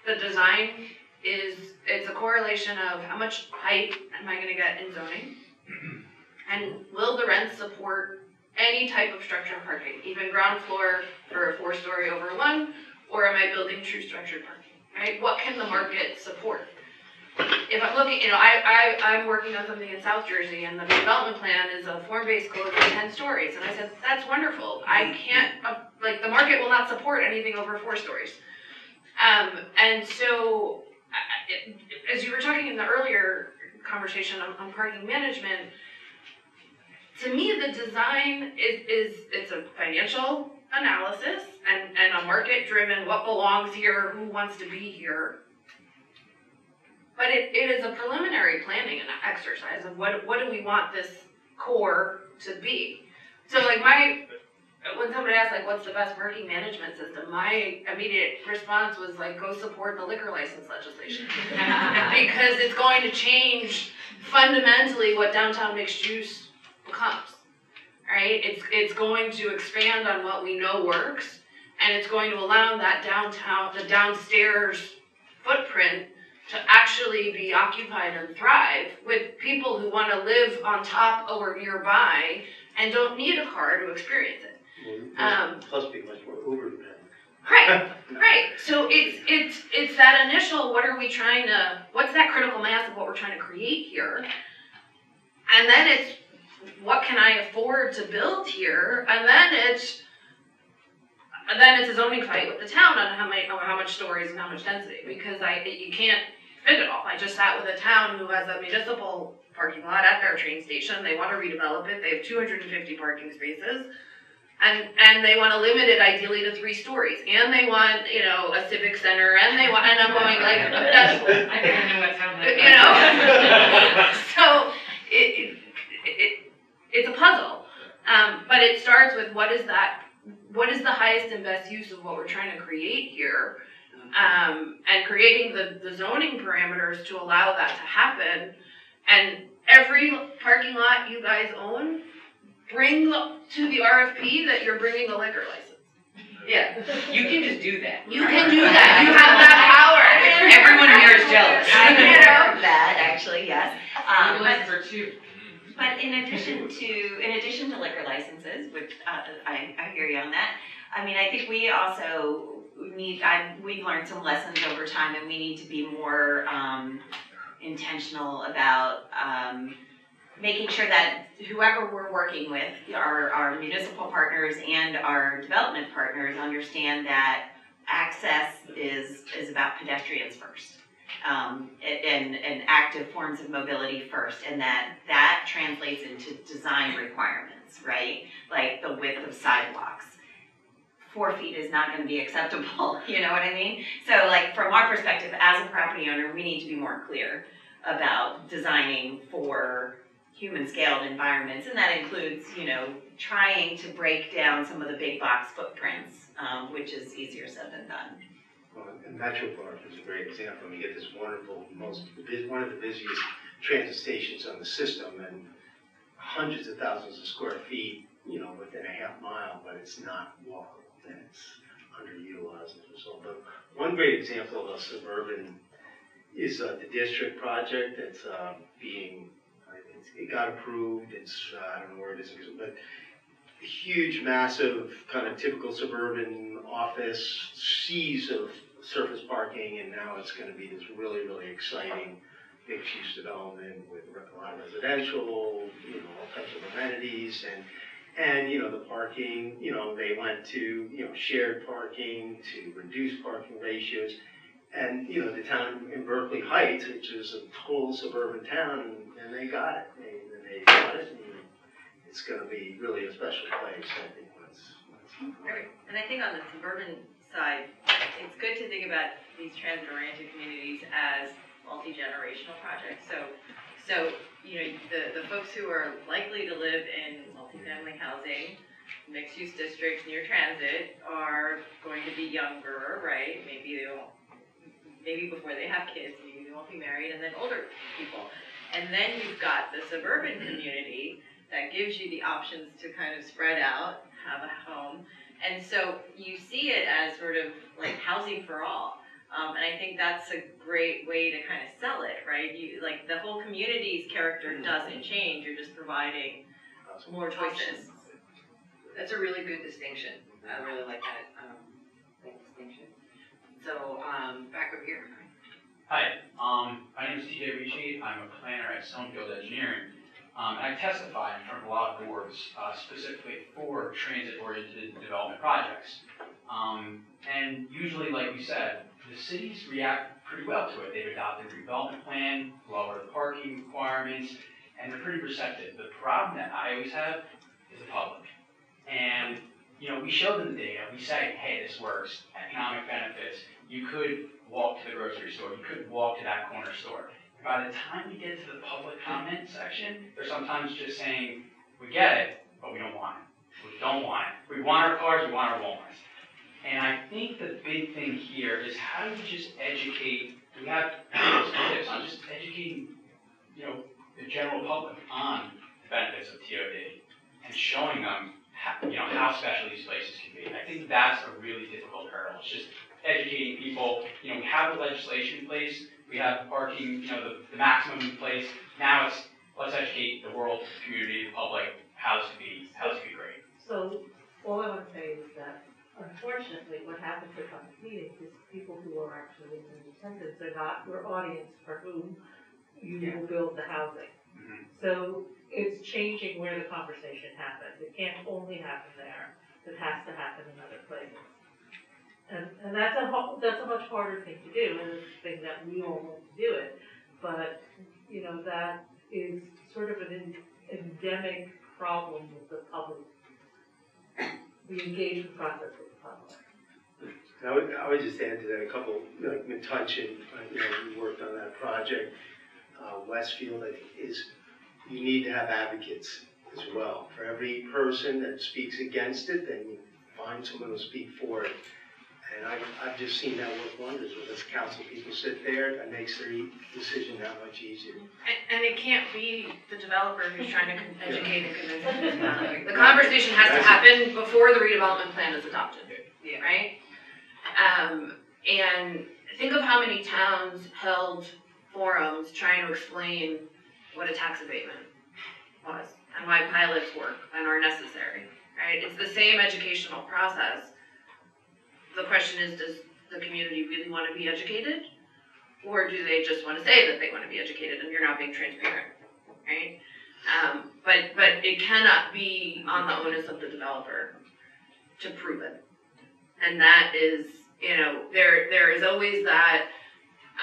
the design is, it's a correlation of how much height am I gonna get in zoning? <clears throat> And will the rent support any type of structured parking, even ground floor for a four-story over one, or am I building true structured parking, right? What can the market support? if I'm looking, you know, I, I, I'm working on something in South Jersey and the development plan is a form-based code for ten stories. And I said, that's wonderful. I can't, uh, like, the market will not support anything over four stories. Um, and so, As you were talking in the earlier conversation on, on parking management, to me, the design is, is, it's a financial analysis and, and a market-driven, what belongs here, who wants to be here. But it, it is a preliminary planning and exercise of what, what do we want this core to be? So like my, when somebody asked like, what's the best parking management system? My immediate response was like, go support the liquor license legislation. <laughs> Because it's going to change fundamentally what downtown mixed use becomes. Right? It's, it's going to expand on what we know works, and it's going to allow that downtown, the downstairs footprint to actually be occupied and thrive with people who want to live on top or nearby and don't need a car to experience it. Um, Plus be much more Uber. Right, <laughs> right. So it's it's it's that initial what are we trying to what's that critical mass of what we're trying to create here? And then it's what can I afford to build here? And then it's and then it's a zoning fight with the town on how many on how much stories and how much density because I you can't fit it all. I just sat with a town who has a municipal parking lot at their train station. They want to redevelop it. They have 250 parking spaces. And, and they want to limit it ideally to three stories, and they want, you know, a civic center, and they want, and I'm going like, that's, <laughs> I don't know what town that you know? <laughs> So, it, it, it, it's a puzzle. Um, but it starts with what is that, what is the highest and best use of what we're trying to create here? Um, and creating the, the zoning parameters to allow that to happen. And every parking lot you guys own, bring to the RFP that you're bringing a liquor license. Yeah. You can just do that. You can do that. You have that power. Everyone here is jealous. I'm You aware know? that, actually, yes. Um, but- for two. But in addition to, in addition to liquor licenses, which uh, I, I hear you on that, I mean, I think we also need, I, we've learned some lessons over time and we need to be more um, intentional about um, making sure that whoever we're working with, our, our municipal partners and our development partners understand that access is, is about pedestrians first um, and, and active forms of mobility first, and that that translates into design requirements, right? Like the width of sidewalks. Four feet is not going to be acceptable, <laughs> you know what I mean? So, like from our perspective as a property owner, we need to be more clear about designing for human scaled environments, and that includes, you know, trying to break down some of the big box footprints, um, which is easier said than done. Well, Metropark is a great example. You get this wonderful, most, one of the busiest transit stations on the system and hundreds of thousands of square feet, you know, within a half mile, but it's not walkable and it's underutilized as a result. But one great example of a suburban is uh, the district project that's uh, being, it got approved, it's, uh, I don't know where it is, but huge, massive, kind of typical suburban office, seas of surface parking, and now it's gonna be this really, really exciting mixed-use development with a lot of residential, you know, all types of amenities, and, and, you know, the parking, you know, they went to, you know, shared parking to reduce parking ratios. And, you know, the town in Berkeley Heights, which is a total suburban town, and they got it, and they got it, and it's gonna be really a special place, I think, Right. And I think on the suburban side, it's good to think about these transit-oriented communities as multi-generational projects. So, so, you know, the, the folks who are likely to live in multifamily housing, mixed-use districts near transit are going to be younger, right? Maybe they won't, maybe before they have kids, maybe they won't be married, and then older people. And then you've got the suburban community that gives you the options to kind of spread out, have a home. And so you see it as sort of like housing for all. Um, and I think that's a great way to kind of sell it, right? You like the whole community's character doesn't change. You're just providing more choices. That's a really good distinction. I really like that, um, that distinction. So, um, back over here. Hi, um, my name is TJ Ricci. I'm a planner at Stonefield Engineering. Um, and I testify in front of a lot of boards, uh, specifically for transit-oriented development projects. Um, and usually, like we said, the cities react pretty well to it. They've adopted a redevelopment plan, lower the parking requirements, and they're pretty receptive. The problem that I always have is the public. And, you know, we show them the data. We say, hey, this works, economic benefits. You could walk to the grocery store. You couldn't walk to that corner store. By the time we get to the public comment section, they're sometimes just saying, we get it, but we don't want it. We don't want it. We want our cars, we want our Walmarts. And I think the big thing here is how do we just educate, we have tips on just educating, you know, the general public on the benefits of TOD and showing them how, you know, how special these places can be. I think that's a really difficult hurdle. It's just educating people. You know, we have the legislation in place, we have parking, you know, the, the maximum in place. Now it's let's educate the world, the community, the public, how this can be how this can be great. So all I want to say is that unfortunately what happens at public meetings is people who are actually in attendance are not your audience for whom you will build the housing. Mm-hmm. So it's changing where the conversation happens. It can't only happen there. It has to happen in other places. And, and that's a, that's a much harder thing to do, and it's a thing that we all want to do it. But, you know, that is sort of an endemic problem with the public, the engagement process with the public. I would, I would just add to that a couple, like Metuchen, uh, you know, we worked on that project. Uh, Westfield, I think, is, you need to have advocates as well. For every person that speaks against it, then you find someone who speak for it. And I've, I've just seen that work wonders with us council people sit there, that makes their e- decision that much easier. And, and it can't be the developer who's trying to con- educate and convince the municipality. <laughs> The conversation has to happen before the redevelopment plan is adopted, right? Um, and think of how many towns held forums trying to explain what a tax abatement was and why PILOTs work and are necessary, right? It's the same educational process. The question is, does the community really want to be educated? Or do they just want to say that they want to be educated and you're not being transparent, right? Um, but, but it cannot be on the onus of the developer to prove it. And that is, you know, there, there is always that,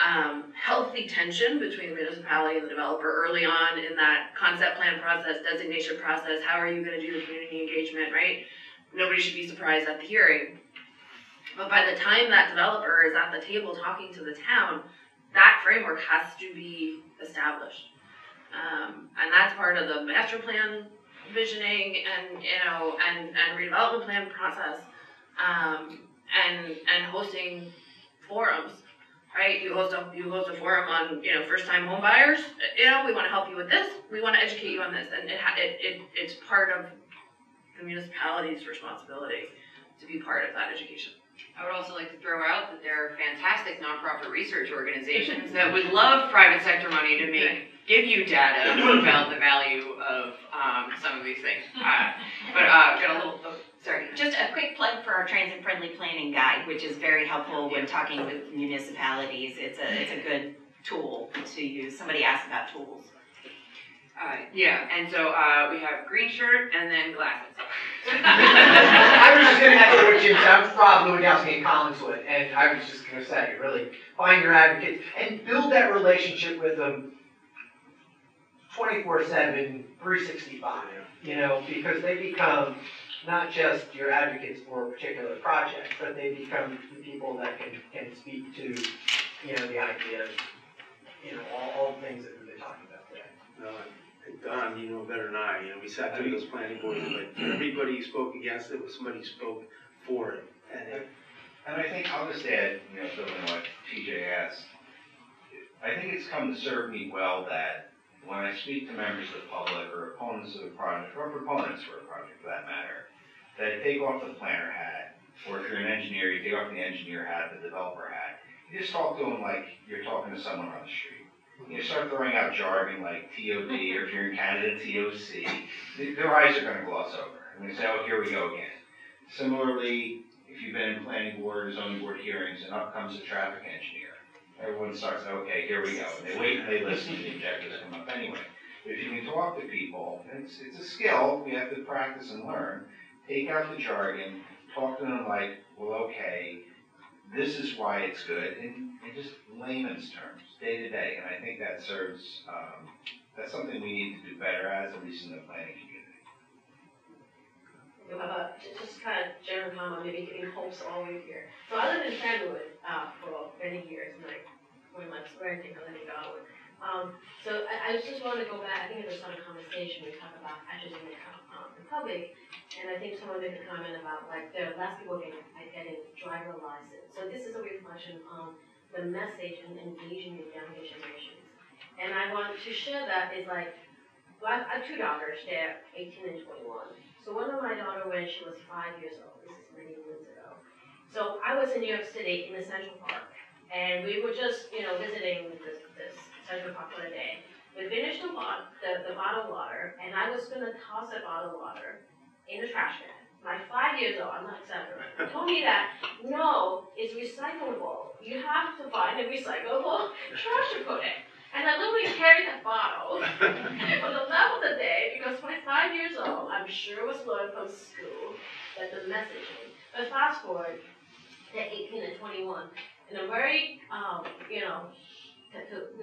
um, healthy tension between the municipality and the developer early on in that concept plan process, designation process, how are you gonna do the community engagement, right? Nobody should be surprised at the hearing. But by the time that developer is at the table talking to the town, that framework has to be established. Um, and that's part of the master plan visioning and, you know, and, and redevelopment plan process. Um, and, and hosting forums, right? You host a, you host a forum on, you know, first time home buyers, you know, we wanna help you with this, we wanna educate you on this, and it, it, it, it's part of the municipality's responsibility to be part of that education. I would also like to throw out that there are fantastic nonprofit research organizations <laughs> that would love private sector money to make give you data <clears throat> about the value of um, some of these things. Uh, but uh, got a little. Oh, sorry. Just a quick plug for our transit-friendly planning guide, which is very helpful when talking with municipalities. It's a, it's a good tool to use. Somebody asked about tools. Uh, yeah, and so uh, we have green shirt and then glasses. <laughs> I was just gonna echo what Jim said, I'm Rob Lewandowski in Collingswood, and I was just gonna say, really, find your advocates and build that relationship with them 24 7, 365, you know, because they become not just your advocates for a particular project, but they become the people that can, can speak to, you know, the ideas, you know, all, all the things that we've been talking about today. No, and Don, you know better than I, you know, we sat through those planning boards, but <clears throat> everybody spoke against it was somebody who spoke for it. And it, And I think I'll just add, you know, building on what TJ asked, I think it's come to serve me well that when I speak to members of the public or opponents of the project, or proponents for a project for that matter, that I take off the planner hat, or if you're an engineer, you take off the engineer hat, the developer hat, you just talk to them like you're talking to someone on the street. You start throwing out jargon like TOD, <laughs> or if you're in Canada, TOC, th- their eyes are gonna gloss over, and they say, oh, here we go again. Similarly, if you've been in planning board or zoning board hearings and up comes a traffic engineer, everyone starts, okay, here we go. And they wait and they listen, and the objectives come up anyway. But if you can talk to people, it's, it's a skill, we have to practice and learn. Take out the jargon, talk to them like, well, okay, this is why it's good, and, and just layman's terms, day to day. And I think that serves, um, that's something we need to do better as, at least in the planning community. Uh, ju- just kind of general comment, maybe getting hopes way here. So I lived in Sandwood, uh, for many years, and I, when was renting, I lived in Garwood. Um, so I, I just wanted to go back, I think it was some conversation, we talked about actually in the, um, the public, and I think someone made a comment about like, there are less people getting, like, getting driver license. So this is a reflection on the message and engaging with younger generations. And I want to share that is like, well, I have two daughters, they're eighteen and twenty-one. So one of my daughter, when she was five years old, this is many years ago. So I was in New York City in the Central Park, and we were just, you know, visiting this, this Central Park for a day. We finished the the, the bottled water, and I was gonna toss the bottled water in the trash can. My five years old, I'm not exaggerating, told me that, no, it's recyclable. You have to find a recyclable <laughs> trash to put in. And I literally carried that bottle <laughs> for the love of the day because my five years old, I'm sure was learned from school that the messaging. But fast forward to 18 and 21, and I'm very, um, you know,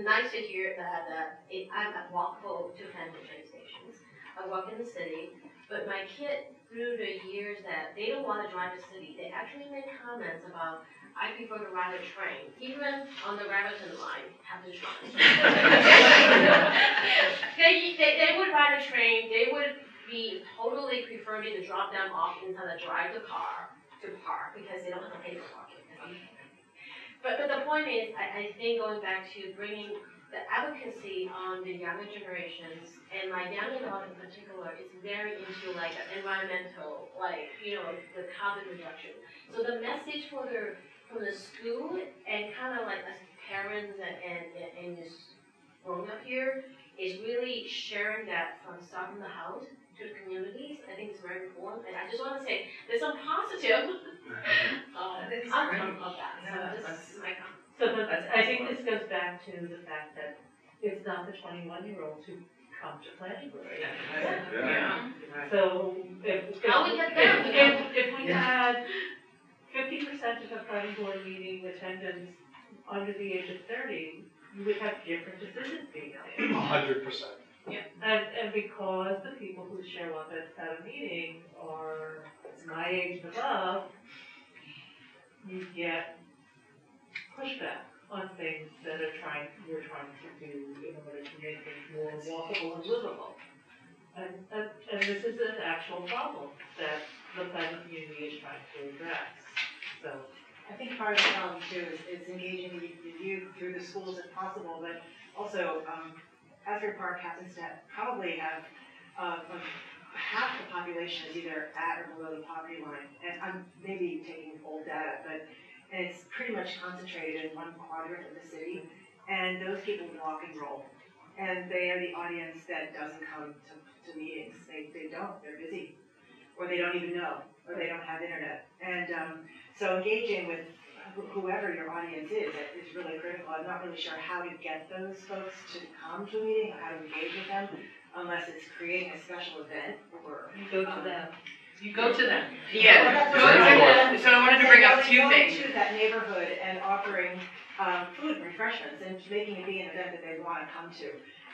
nice to hear that, that it, I'm walkable to Hampton train stations. I walk in the city, but my kid, through the years that they don't want to drive the city, they actually make comments about, I prefer to ride a train, even on the Raritan line, have to <laughs> They, they, they would ride a train, they would be totally preferring to drop them off instead of drive the car to park because they don't have to pay for parking. But, but the point is, I, I think going back to bringing the advocacy on the younger generations, and my younger daughter in particular is very into like environmental, like, you know, the carbon reduction. So the message for the, from the school and kind of like as parents and, and, and just growing up here is really sharing that from starting the house to the communities. I think it's very important. And I just want to say there's some positive <laughs> uh, outcome of that. So this is my comment. So, but I think this goes back to the fact that it's not the twenty-one-year-olds who come to planning board. Yeah. So if, if, How we get them? if, if we Yeah. had fifty percent of a planning board meeting attendance under the age of thirty, you would have different decisions being made. A hundred percent. Yeah, and, and because the people who show up at, at a meeting are my age and above, you get pushback on things that are trying, we're trying to do in order to make things more walkable and livable. And, and, and this is an actual problem that the planning community is trying to address, so. I think part of the challenge too is, is engaging the youth through the schools if possible, but also, um, Asbury Park happens to have- probably have, uh, half the population is either at or below the poverty line, and I'm maybe taking old data, but, it's pretty much concentrated in one quadrant of the city, and those people walk and roll. And they are the audience that doesn't come to, to meetings, they, they don't, they're busy, or they don't even know, or they don't have internet. And, um, so engaging with whoever your audience is, is really critical. I'm not really sure how to get those folks to come to a meeting, or how to engage with them, unless it's creating a special event or. Go to um, them. You go to them. Yeah. Well, that's what I said. So I wanted to bring up two things. Going to that neighborhood and offering, um, food and refreshments and making it be an event that they wanna come to.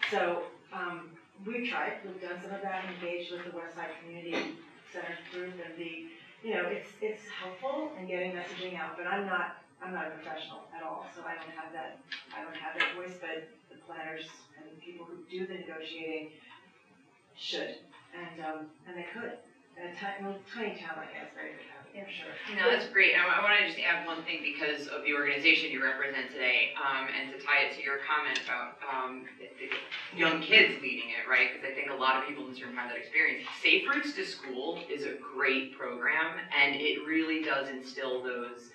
So, um, we've tried, we've done some of that, engaged with the West Side Community Center group and the, you know, it's, it's helpful in getting messaging out, but I'm not, I'm not a professional at all, so I don't have that, I don't have that voice, but the planners and the people who do the negotiating should, and, um, and they could. A well, tiny town like it, for sure. No, that's great. I, I want to just add one thing because of the organization you represent today, um, and to tie it to your comment about um, young kids leading it, right? Because I think a lot of people in this room have that experience. Safe Routes to School is a great program, and it really does instill those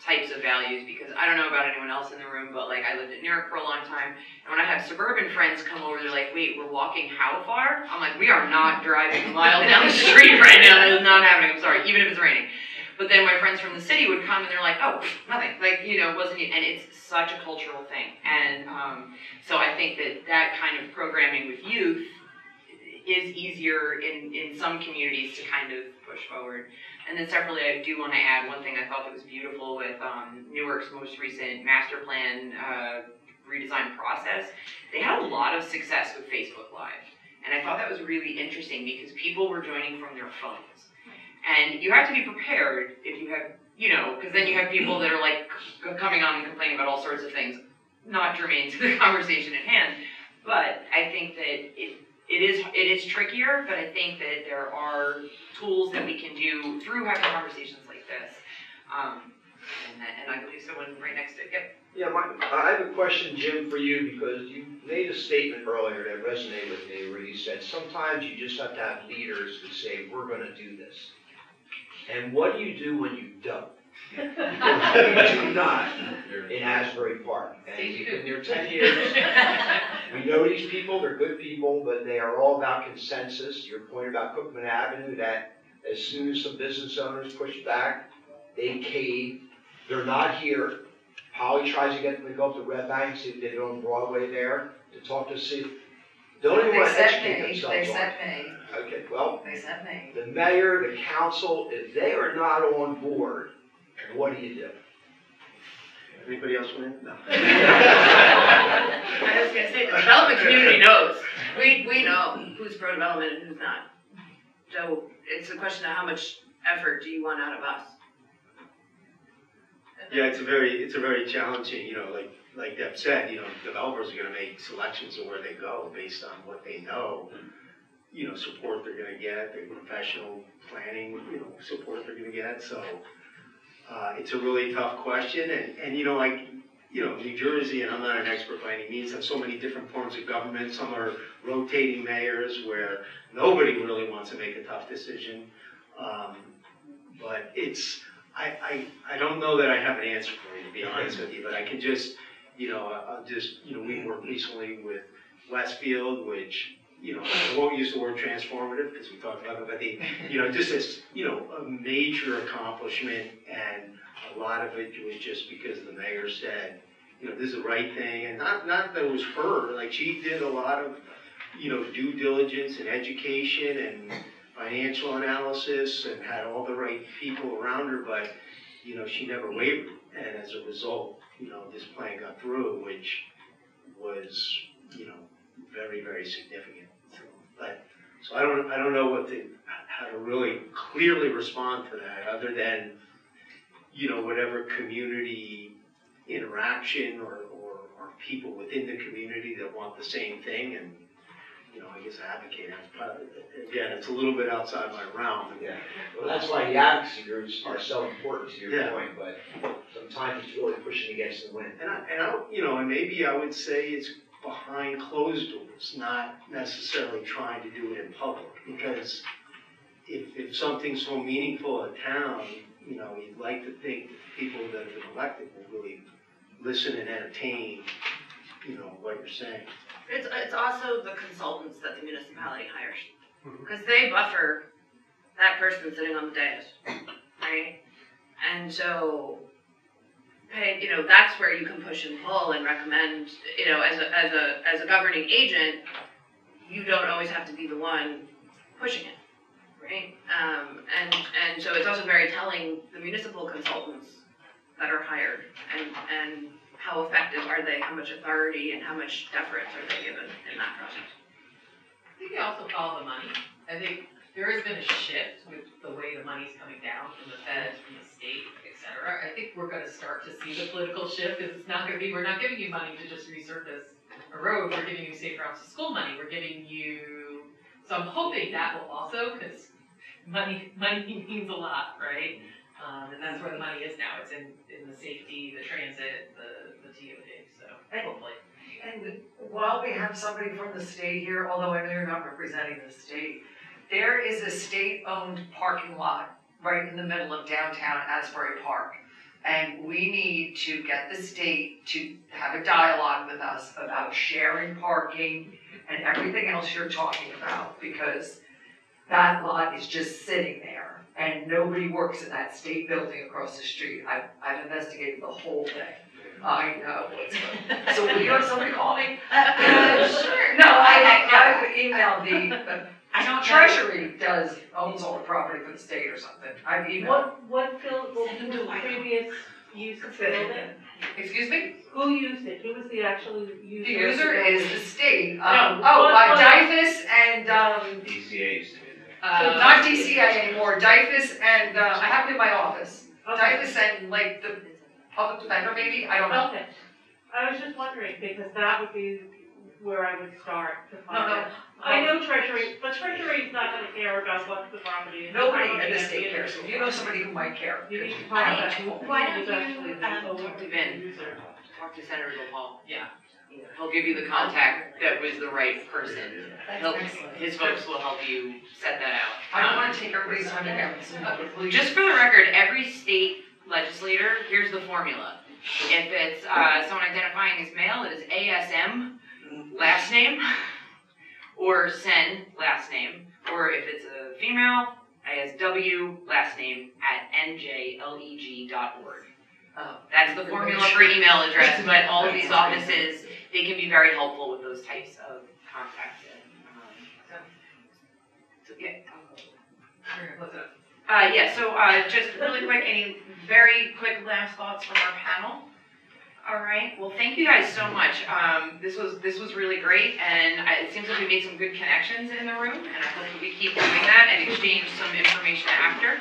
types of values because I don't know about anyone else in the room, but like I lived in New York for a long time, and when I have suburban friends come over, they're like, "Wait, we're walking how far?" I'm like, "We are not driving a mile down the street right now. That is not happening. I'm sorry, even if it's raining." But then my friends from the city would come and they're like, oh, nothing. Like, you know, wasn't it? And it's such a cultural thing. And um, so I think that that kind of programming with youth is easier in, in some communities to kind of push forward. And then separately, I do want to add one thing I thought that was beautiful with um, Newark's most recent master plan uh, redesign process. They had a lot of success with Facebook Live. And I thought that was really interesting because people were joining from their phones. And you have to be prepared if you have, you know, because then you have people that are like coming on and complaining about all sorts of things, not germane to the <laughs> conversation at hand. But I think that it, it is it is trickier, but I think that there are tools that we can do through having conversations like this. Um, and, and I believe someone right next to yep. Yeah, my, I have a question, Jim, for you, because you made a statement earlier that resonated with me, where you said sometimes you just have to have leaders who say, we're gonna do this. And what do you do when you don't? Because you do not <laughs> in Asbury Park. And you've been there ten <laughs> years. <laughs> We know these people, they're good people, but they are all about consensus. Your point about Cookman Avenue, that as soon as some business owners push back, they cave. They're not here. Holly tries to get them to go up to Red Bank, see if they do on Broadway there, to talk to see. Don't even They want to sent educate me, themselves they on sent me, Okay, well, they sent me. the mayor, the council, if they are not on board, what do you do? Anybody else want to? No. <laughs> I was gonna say, the development community knows. We, we know who's pro-development and who's not. So it's a question of how much effort do you want out of us? Yeah, it's a very, it's a very challenging, you know, like, like Deb said, you know, developers are gonna make selections of where they go based on what they know. You know, support they're gonna get, the professional planning, you know, support they're gonna get, so. Uh, it's a really tough question, and, and you know, like, you know, New Jersey, and I'm not an expert by any means, have so many different forms of government. Some are rotating mayors where nobody really wants to make a tough decision. Um, but it's, I, I, I don't know that I have an answer for you, to be honest with you, but I can just, you know, I'll just, you know, we worked recently with Westfield, which, you know, I won't use the word transformative, because we talked about it, but the, you know, just as, you know, a major accomplishment, and a lot of it was just because the mayor said, you know, this is the right thing, and not, not that it was her, like, she did a lot of, you know, due diligence and education and financial analysis and had all the right people around her, but, you know, she never wavered. And as a result, you know, this plan got through, which was, you know, very, very significant. So, But, so I don't, I don't know what to, how to really clearly respond to that, other than, you know, whatever community interaction or, or, or people within the community that want the same thing and, you know, I guess advocate. That's probably- Again, it's a little bit outside my realm. Yeah. Well, that's why the advocacy groups are so important to your Yeah. point, but sometimes it's really pushing against the wind. And I, and I, you know, and maybe I would say it's behind closed doors, not necessarily trying to do it in public. Because if, if something's so meaningful in town, you know, you'd like to think people that have been elected will really listen and entertain, you know, what you're saying. It's, it's also the consultants that the municipality hires. Mm-hmm. Because they buffer that person sitting on the dais, right? And so, hey, you know, that's where you can push and pull and recommend, you know, as a, as a, as a governing agent, you don't always have to be the one pushing it, right? Um, and, and so it's also very telling, the municipal consultants that are hired and, and how effective are they, how much authority and how much deference are they given in that process? I think they also follow the money. I think there has been a shift with the way the money's coming down from the feds, from the state, et cetera. I think we're gonna start to see the political shift, because it's not gonna be, we're not giving you money to just resurface a road, we're giving you safe routes to school money, we're giving you, so I'm hoping that will also, because money, money <laughs> means a lot, right? Um, and that's where the money is now, it's in, in the safety, the transit, the, the TOD, so hopefully. And while we have somebody from the state here, although I know you're not representing the state, there is a state-owned parking lot right in the middle of downtown Asbury Park. And we need to get the state to have a dialogue with us about sharing parking and everything else you're talking about, because that lot is just sitting there and nobody works in that state building across the street. I've, I've investigated the whole thing. I know what's going on. So will you have somebody call me? Uh, <laughs> sure. No, I, I, I <laughs> emailed the, uh, I don't know. Treasury does, owns all the property for the state or something. I've emailed. What, what fill, what who was the previous use of the building? Excuse me? Who used it? Who was the actual user? The user building? is the state. No, Um, what- oh, uh, what- DYFS and, um, DCA used to be there. uh, not DCA anymore, DYFS and, uh, I have it in my office. Okay. DYFS and like the public defender maybe, I don't know. Okay, I was just wondering, because that would be where I would start to No, find no. out. I know treasury, but treasury is not gonna care about what the property is. Nobody in the state cares. If you know somebody who might care. You need to I- find out who why don't actually you, the um, owner, talk to the Ben? user. Talk to Senator Paul. Yeah. He'll give you the contact that was the right person. He'll, his folks will help you set that out. I don't Um, wanna take everybody's time again. Just for the record, every state legislator, here's the formula. If it's uh, someone identifying as male, it is ASM, last name, <laughs> or SEN, last name. Or if it's a female, ASW, last name, at njleg.org. Oh. That's the formula for email address, <laughs> but all of these offices, they can be very helpful with those types of contacts. um, So, yeah. What's up? Uh, yeah, so, uh, just really quick, any very quick last thoughts from our panel? All right, well, thank you guys so much. Um, this was, this was really great, and I- it seems like we made some good connections in the room, and I hope that we keep doing that and exchange some information after.